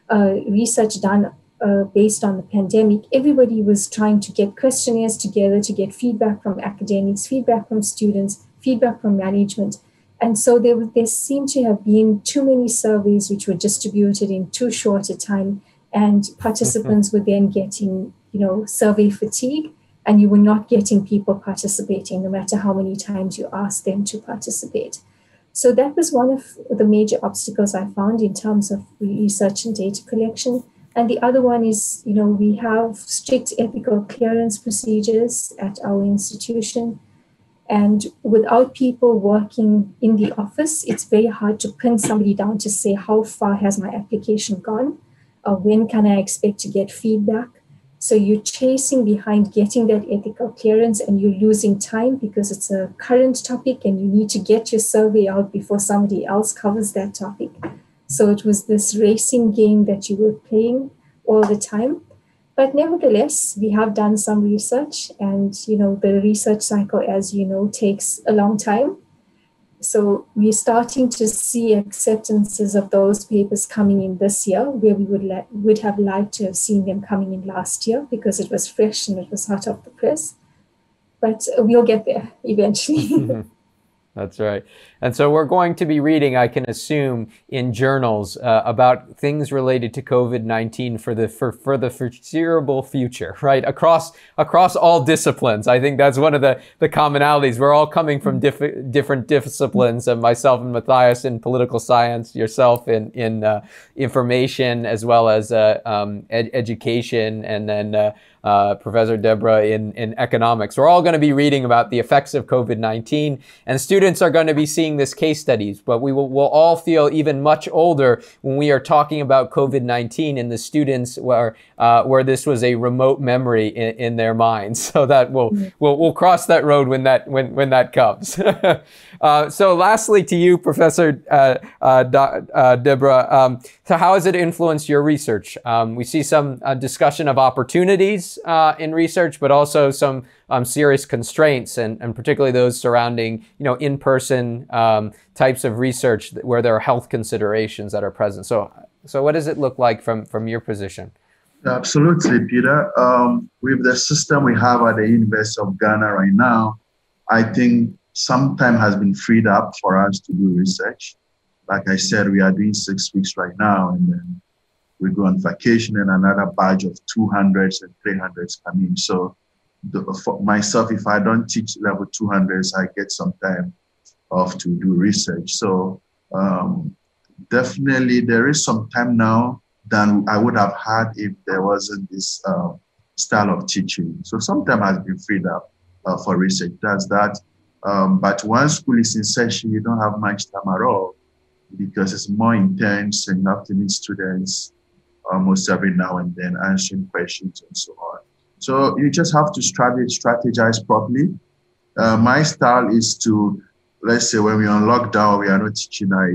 uh, research done uh, based on the pandemic, everybody was trying to get questionnaires together to get feedback from academics, feedback from students, feedback from management. And so there, there seemed to have been too many surveys which were distributed in too short a time, and participants were then getting, you know, survey fatigue, and you were not getting people participating, no matter how many times you asked them to participate. So that was one of the major obstacles I found in terms of research and data collection. And the other one is, you know, we have strict ethical clearance procedures at our institution. And without people working in the office, it's very hard to pin somebody down to say, how far has my application gone? Or when can I expect to get feedback? So you're chasing behind getting that ethical clearance and you're losing time because it's a current topic and you need to get your survey out before somebody else covers that topic. So it was this racing game that you were playing all the time. But nevertheless, we have done some research and you know the research cycle as you know takes a long time so we're starting to see acceptances of those papers coming in this year, where we would would have liked to have seen them coming in last year because it was fresh and it was hot off the press. But we'll get there eventually. That's right. And so we're going to be reading, I can assume, in journals uh, about things related to COVID-19 for the for, for the foreseeable future, right? Across across all disciplines. I think that's one of the, the commonalities. We're all coming from diff- different disciplines. Uh, myself and Matthias in political science, yourself in in uh, information as well as uh, um, ed- education, and then uh, uh, Professor Debrah in, in economics. We're all going to be reading about the effects of COVID-19 and students are going to be seeing this case studies, but we will we'll all feel even much older when we are talking about COVID-19 and the students where, uh, where this was a remote memory in, in their minds. So that we'll, mm-hmm. we'll, we'll cross that road when that, when, when that comes. uh, so lastly to you, Professor uh, uh, uh, Debrah, um, so how has it influenced your research? Um, we see some discussion of opportunities uh, in research, but also some um, serious constraints, and, and particularly those surrounding you know in-person um, types of research where there are health considerations that are present. So, so what does it look like from from your position? Absolutely, Peter. Um, with the system we have at the University of Ghana right now, I think some time has been freed up for us to do research. Like I said, we are doing six weeks right now, and then we go on vacation and another batch of 200s and 300s come in. So the, for myself, if I don't teach level 200s, I get some time off to do research. So um, definitely there is some time now than I would have had if there wasn't this uh, style of teaching. So some time has been freed up uh, for research. That's that. Um, but once school is in session, you don't have much time at all because it's more intense and you have to meet students almost every now and then, answering questions and so on. So you just have to strategize properly. Uh, my style is to, let's say, when we're on lockdown, we are not teaching, I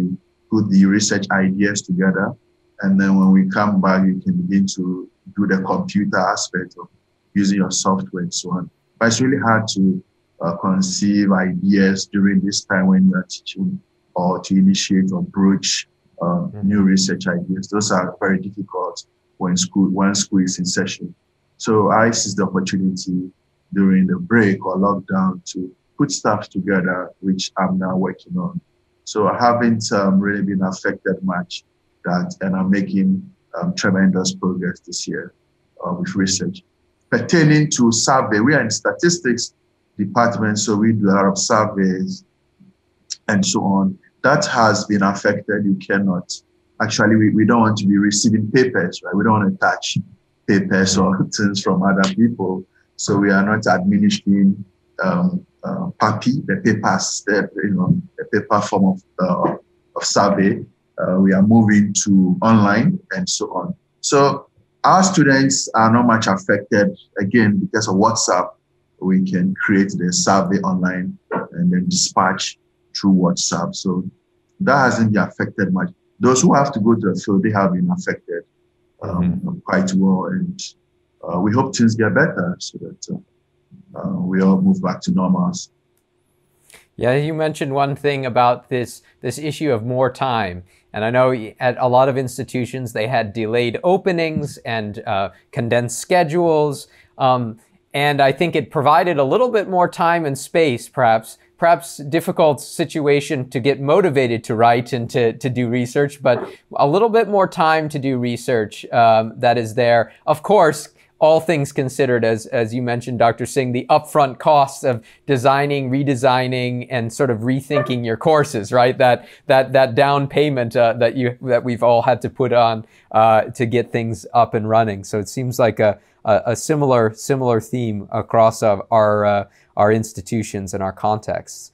put the research ideas together. And then when we come back, you can begin to do the computer aspect of using your software and so on. But it's really hard to uh, conceive ideas during this time when you are teaching or to initiate or broach um, mm-hmm. new research ideas. Those are very difficult when school when school is in session. So I seized the opportunity during the break or lockdown to put stuff together, which I'm now working on. So I haven't um, really been affected much that, and I'm making um, tremendous progress this year uh, with research pertaining to survey. We are in statistics department, so we do a lot of surveys and so on that has been affected. You cannot. Actually, we, we don't want to be receiving papers, right? We don't want to touch papers or things from other people. So we are not administering um, uh, PAPI, the papers, the, you know, the paper form of, uh, of survey. Uh, we are moving to online and so on. So our students are not much affected. Again, because of WhatsApp, we can create the survey online and then dispatch through WhatsApp. So that hasn't been affected much. Those who have to go to the field, they have been affected um, mm-hmm. quite well. And uh, we hope things get better so that uh, uh, we all move back to normal. Yeah, you mentioned one thing about this this issue of more time, And I know at a lot of institutions they had delayed openings and uh, condensed schedules. Um, and I think it provided a little bit more time and space, perhaps, perhaps difficult situation to get motivated to write and to, to do research, but a little bit more time to do research um, that is there. Of course, all things considered, as, as you mentioned, Dr. Singh, the upfront costs of designing, redesigning, and sort of rethinking your courses, right? That, that, that down payment uh, that, you, that we've all had to put on uh, to get things up and running. So it seems like a, a, a similar, similar theme across our, uh, our institutions and our contexts.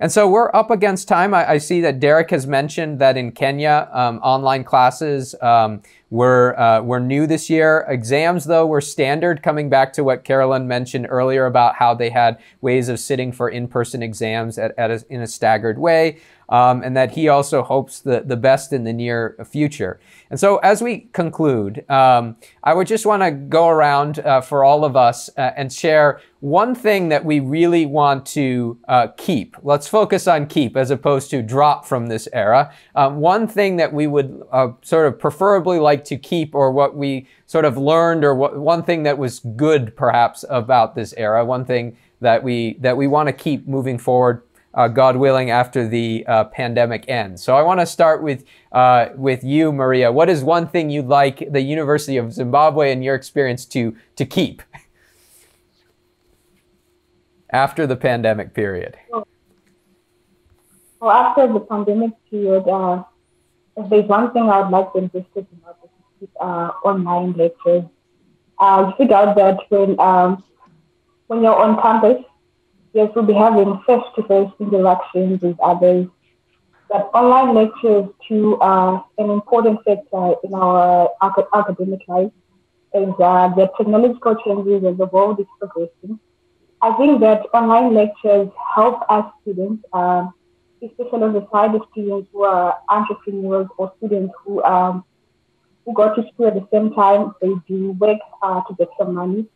And so we're up against time. I, I, see that Derek has mentioned that in Kenya, um, online classes um, were, uh, were new this year. Exams, though, were standard, coming back to what Caroline mentioned earlier about how they had ways of sitting for in-person exams at, at a, in a staggered way um, and that he also hopes the, the best in the near future. And so, as we conclude, um, I would just want to go around uh, for all of us uh, and share one thing that we really want to uh, keep. Let's focus on keep as opposed to drop from this era. Um, one thing that we would uh, sort of preferably like to keep, or what we sort of learned, or what, one thing that was good perhaps about this era, one thing that we that we want to keep moving forward uh, God willing, after the uh, pandemic ends. So I want to start with uh, with you, Maria. What is one thing you'd like the University of Zimbabwe, in your experience, to to keep after the pandemic period? Well, after the pandemic period, uh, if there's one thing I would like to keep uh, online lectures. Uh, you figure out that when um, when you're on campus, yes, we'll be having face-to-face interactions with others. But online lectures too are an important factor in our academic life. And uh, the technological changes and the world is progressing. I think that online lectures help us students, uh, especially on the side of students who are entrepreneurs or students who um, who go to school at the same time they do work uh, to get some money.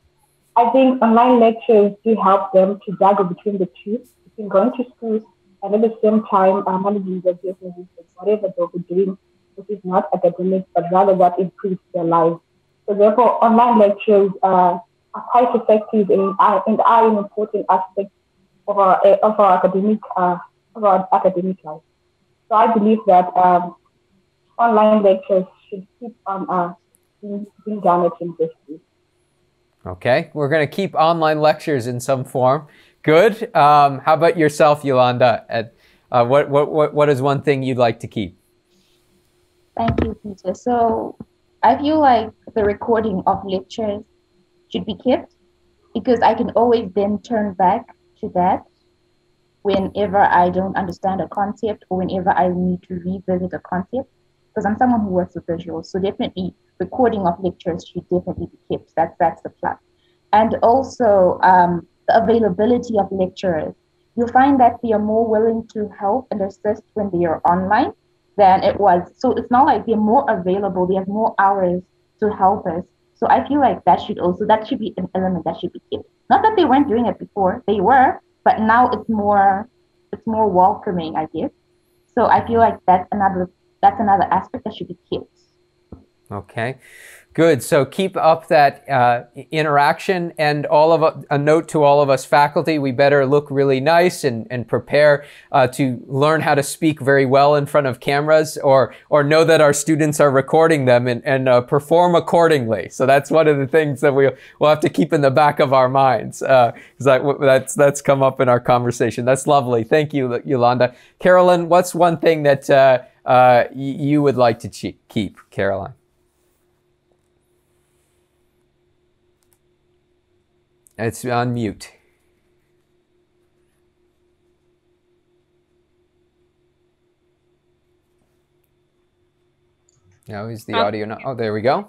I think online lectures do help them to juggle between the two, between going to school and at the same time uh, managing their businesses, whatever they'll be doing, which is not academic, but rather what improves their lives. So therefore, online lectures uh, are quite effective and, uh, and are an important aspect of our, of our academic uh, of our academic life. So I believe that um, online lectures should keep on uh, being, being done at universities. Okay, we're going to keep online lectures in some form. Good. Um, how about yourself, Yolanda? At, uh, what, what, what, what is one thing you'd like to keep? Thank you, Peter. So I feel like the recording of lectures should be kept because I can always then turn back to that whenever I don't understand a concept or whenever I need to revisit a concept because I'm someone who works with visuals. So definitely recording of lectures should definitely be kept. That's that's the plus. And also um, the availability of lecturers. You'll find that they are more willing to help and assist when they are online than it was. So it's not like they're more available. They have more hours to help us. So I feel like that should also that should be an element that should be kept. Not that they weren't doing it before, they were, but now it's more it's more welcoming, I guess. So I feel like that's another that's another aspect that should be kept. Okay. Good. So keep up that uh, interaction and all of a, note to all of us faculty. We better look really nice and, and prepare uh, to learn how to speak very well in front of cameras or, or know that our students are recording them and, and uh, perform accordingly. So that's one of the things that we, will have to keep in the back of our minds. Uh, that, that's, that's come up in our conversation. That's lovely. Thank you, Yolanda. Caroline, what's one thing that uh, uh, you would like to keep, Caroline? It's on mute. Now is the oh. audio not? Oh, there we go.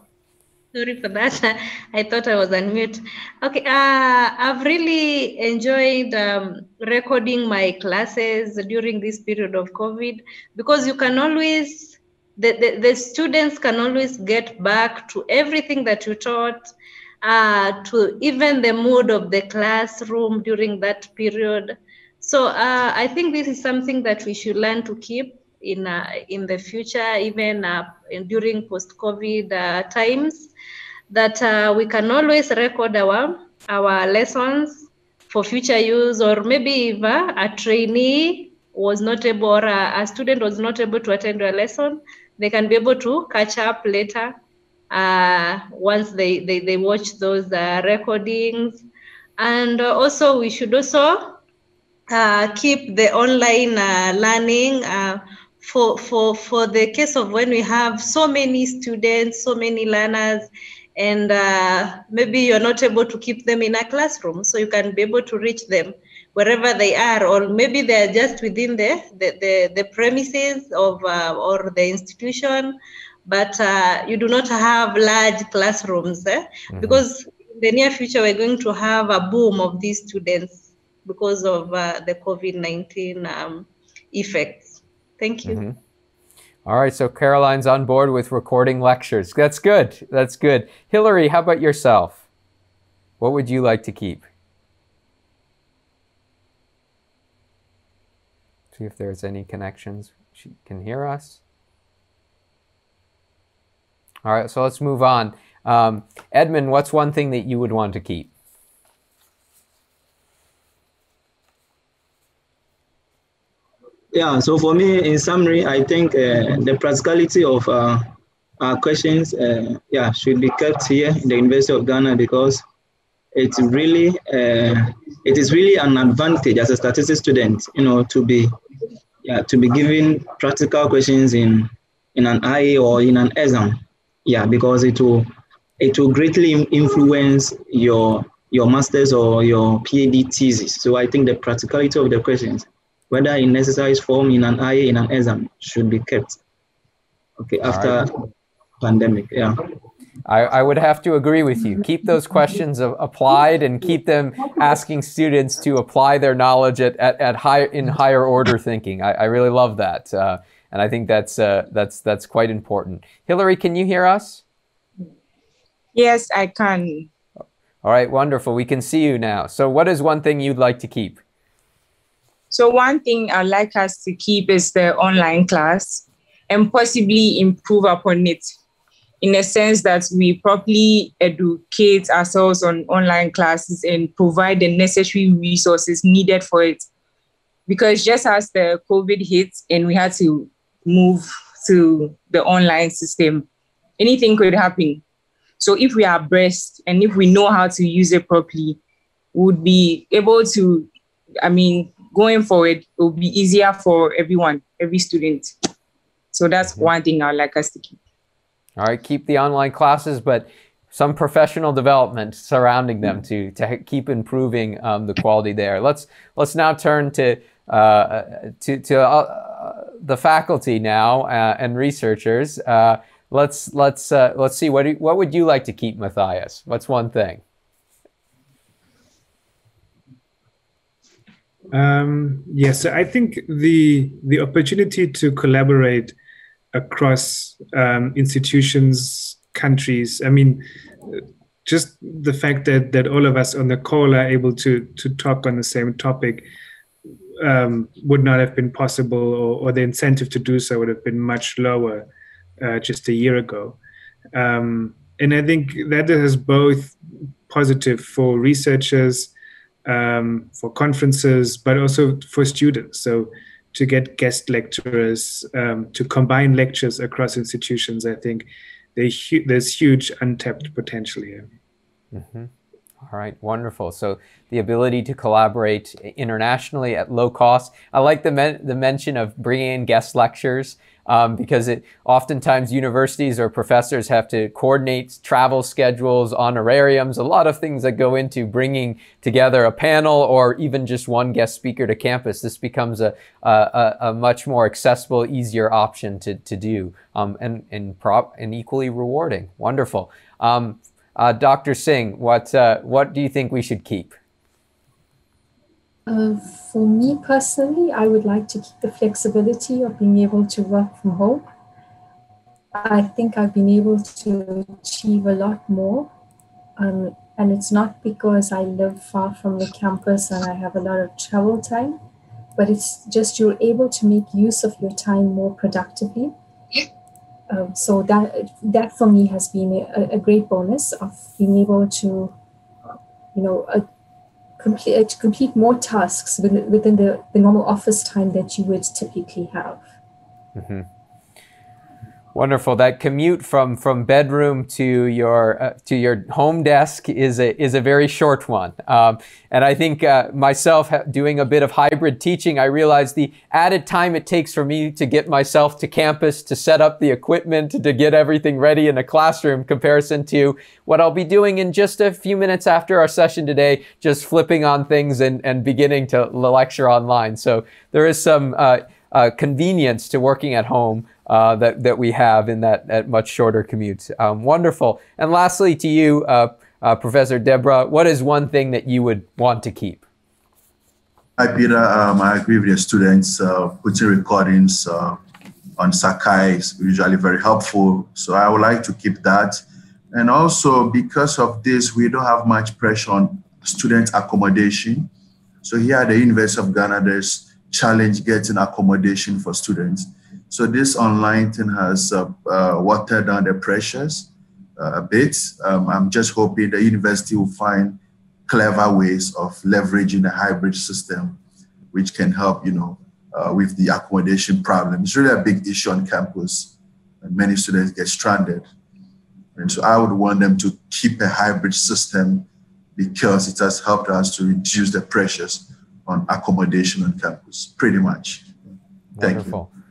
Sorry for that. I thought I was on mute. Okay, uh, I've really enjoyed um, recording my classes during this period of COVID because you can always, the, the, the students can always get back to everything that you taught uh, to even the mood of the classroom during that period. So uh, I think this is something that we should learn to keep in uh, in the future, even uh, during post-COVID uh, times, that uh, we can always record our our lessons for future use, or maybe if a trainee was not able, or a, student was not able to attend a lesson, they can be able to catch up later uh, once they, they, they watch those uh, recordings. And also, we should also uh, keep the online uh, learning uh, for, for, for the case of when we have so many students, so many learners, and uh, maybe you're not able to keep them in a classroom, so you can be able to reach them wherever they are, or maybe they're just within the, the, the, the premises of or the institution, but uh, you do not have large classrooms eh? mm-hmm. because in the near future we're going to have a boom of these students because of uh, the COVID-19 um, effects. Thank you. Mm-hmm. All right, so Caroline's on board with recording lectures. That's good. That's good. Hillary, how about yourself? What would you like to keep? See if there's any connections. She can hear us. All right, so let's move on. Um, Edmund, what's one thing that you would want to keep? Yeah, so for me, in summary, I think uh, the practicality of uh, our questions, uh, yeah, should be kept here in the University of Ghana because it's really, uh, it is really an advantage as a statistics student, you know, to be, yeah, to be given practical questions in in an IA or in an exam, yeah, because it will it will greatly influence your your master's or your PhD thesis. So I think the practicality of the questions whether in exercise form, in an IA, in an exam, should be kept. Okay, after right. pandemic, yeah. I, I, would have to agree with you. Keep those questions applied and keep them asking students to apply their knowledge at, at, at high, in higher order thinking. I, I really love that. Uh, and I think that's, uh, that's, that's quite important. Hillary, can you hear us? Yes, I can. All right, wonderful. We can see you now. So what is one thing you'd like to keep? So one thing I'd like us to keep is the online class and possibly improve upon it in a sense that we properly educate ourselves on online classes and provide the necessary resources needed for it. Because just as the COVID hit and we had to move to the online system, anything could happen. So if we are abreast and if we know how to use it properly, would be able to, I mean, going forward, it will be easier for everyone, every student. So that's mm-hmm. one thing I'd like us to keep. All right, keep the online classes, but some professional development surrounding them to, to keep improving um, the quality there. Let's let's now turn to uh, to, to uh, the faculty now uh, and researchers. Uh, let's let's uh, let's see what do, what would you like to keep, Matthias? What's one thing? Um, yes, I think the the opportunity to collaborate across um, institutions, countries. I mean, just the fact that that all of us on the call are able to to talk on the same topic um, would not have been possible, or, or, the incentive to do so would have been much lower uh, just a year ago. Um, and I think that is both positive for researchers um, for conferences, but also for students. So to get guest lecturers, um, to combine lectures across institutions, I think there's huge untapped potential here. Mm-hmm. All right, wonderful. So the ability to collaborate internationally at low cost. I like the men- the mention of bringing in guest lectures um, because it oftentimes universities or professors have to coordinate travel schedules, honorariums, a lot of things that go into bringing together a panel or even just one guest speaker to campus. This becomes a, a, a much more accessible, easier option to, to do um, and, and, prop, and equally rewarding. Wonderful. Um, uh, Dr. Singh, what, uh, what do you think we should keep? Uh, for me personally, I would like to keep the flexibility of being able to work from home. I think I've been able to achieve a lot more. Um, and it's not because I live far from the campus and I have a lot of travel time, but it's just you're able to make use of your time more productively. Um, so that that for me has been a, a, great bonus of being able to, you know, uh, complete uh, complete more tasks within, within the, the normal office time that you would typically have. Mm-hmm. Wonderful. That commute from from bedroom to your uh, to your home desk is a is a very short one. Um, and I think uh, myself doing a bit of hybrid teaching, I realize the added time it takes for me to get myself to campus, to set up the equipment, to get everything ready in a classroom, comparison to what I'll be doing in just a few minutes after our session today, just flipping on things and and beginning to lecture online. So there is some uh, uh convenience to working at home uh, that that we have in that, that much shorter commute. Um, wonderful. And lastly, to you, uh, uh, Professor Debrah, what is one thing that you would want to keep? Hi, Peter. Um, I agree with the students. Uh, putting recordings on Sakai is usually very helpful. So I would like to keep that. And also, because of this, we don't have much pressure on student accommodation. So here at the University of Ghana, there's challenge getting accommodation for students. So this online thing has uh, uh, watered down the pressures uh, a bit. Um, I'm just hoping the university will find clever ways of leveraging a hybrid system, which can help, you know, uh, with the accommodation problem. It's really a big issue on campus, and many students get stranded. And so I would want them to keep a hybrid system because it has helped us to reduce the pressures on accommodation on campus, pretty much. Thank Wonderful. you.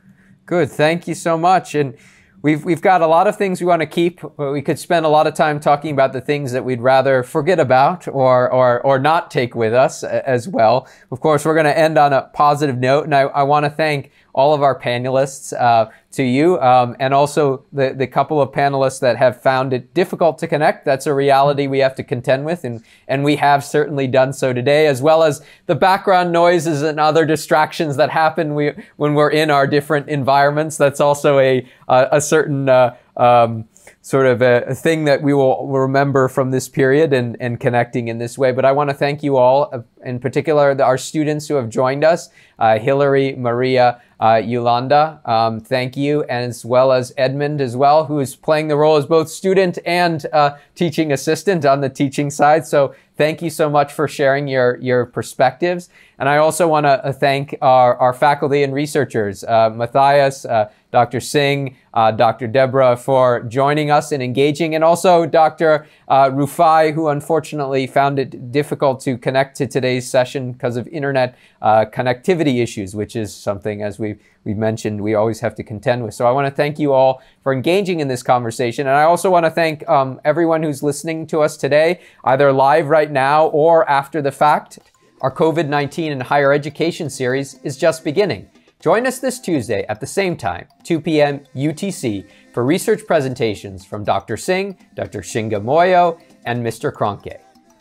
Good. Thank you so much. And we've we've got a lot of things we want to keep. We could spend a lot of time talking about the things that we'd rather forget about or or or not take with us as well. Of course, we're going to end on a positive note, and I, I want to thank all of our panelists uh, to you, um, and also the, the couple of panelists that have found it difficult to connect. That's a reality we have to contend with, and, and we have certainly done so today, as well as the background noises and other distractions that happen we, when we're in our different environments. That's also a, a, a certain uh, um, sort of a, a, thing that we will remember from this period and, and connecting in this way. But I want to thank you all, uh, in particular, the, our students who have joined us, uh, Hillary, Maria, uh, Yolanda, um, thank you, and as well as Edmund as well, who is playing the role as both student and uh, teaching assistant on the teaching side. So thank you so much for sharing your, your perspectives. And I also want to uh, thank our, our faculty and researchers, uh, Matthias, uh, Dr. Singh, uh, Dr. Debrah for joining us and engaging, and also Dr. Uh, Rufai, who unfortunately found it difficult to connect to today's session because of internet uh, connectivity issues, which is something, as we we've mentioned, we always have to contend with. So I want to thank you all for engaging in this conversation, and I also want to thank um, everyone who's listening to us today, either live right now or after the fact. Our COVID 19 and higher education series is just beginning. Join us this Tuesday at the same time, 2 p.m. UTC, for research presentations from Dr. Singh, Dr. Shinga Moyo, and Mr. Krönke.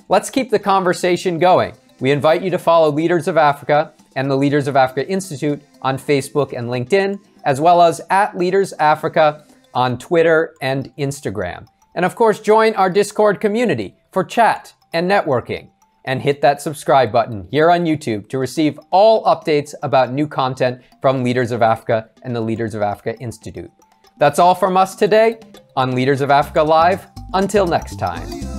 Let's keep the conversation going. We invite you to follow Leaders of Africa and the Leaders of Africa Institute on Facebook and LinkedIn, as well as at Leaders Africa on Twitter and Instagram. And of course, join our Discord community for chat and networking and hit that subscribe button here on YouTube to receive all updates about new content from Leaders of Africa and the Leaders of Africa Institute. That's all from us today on Leaders of Africa Live. Until next time.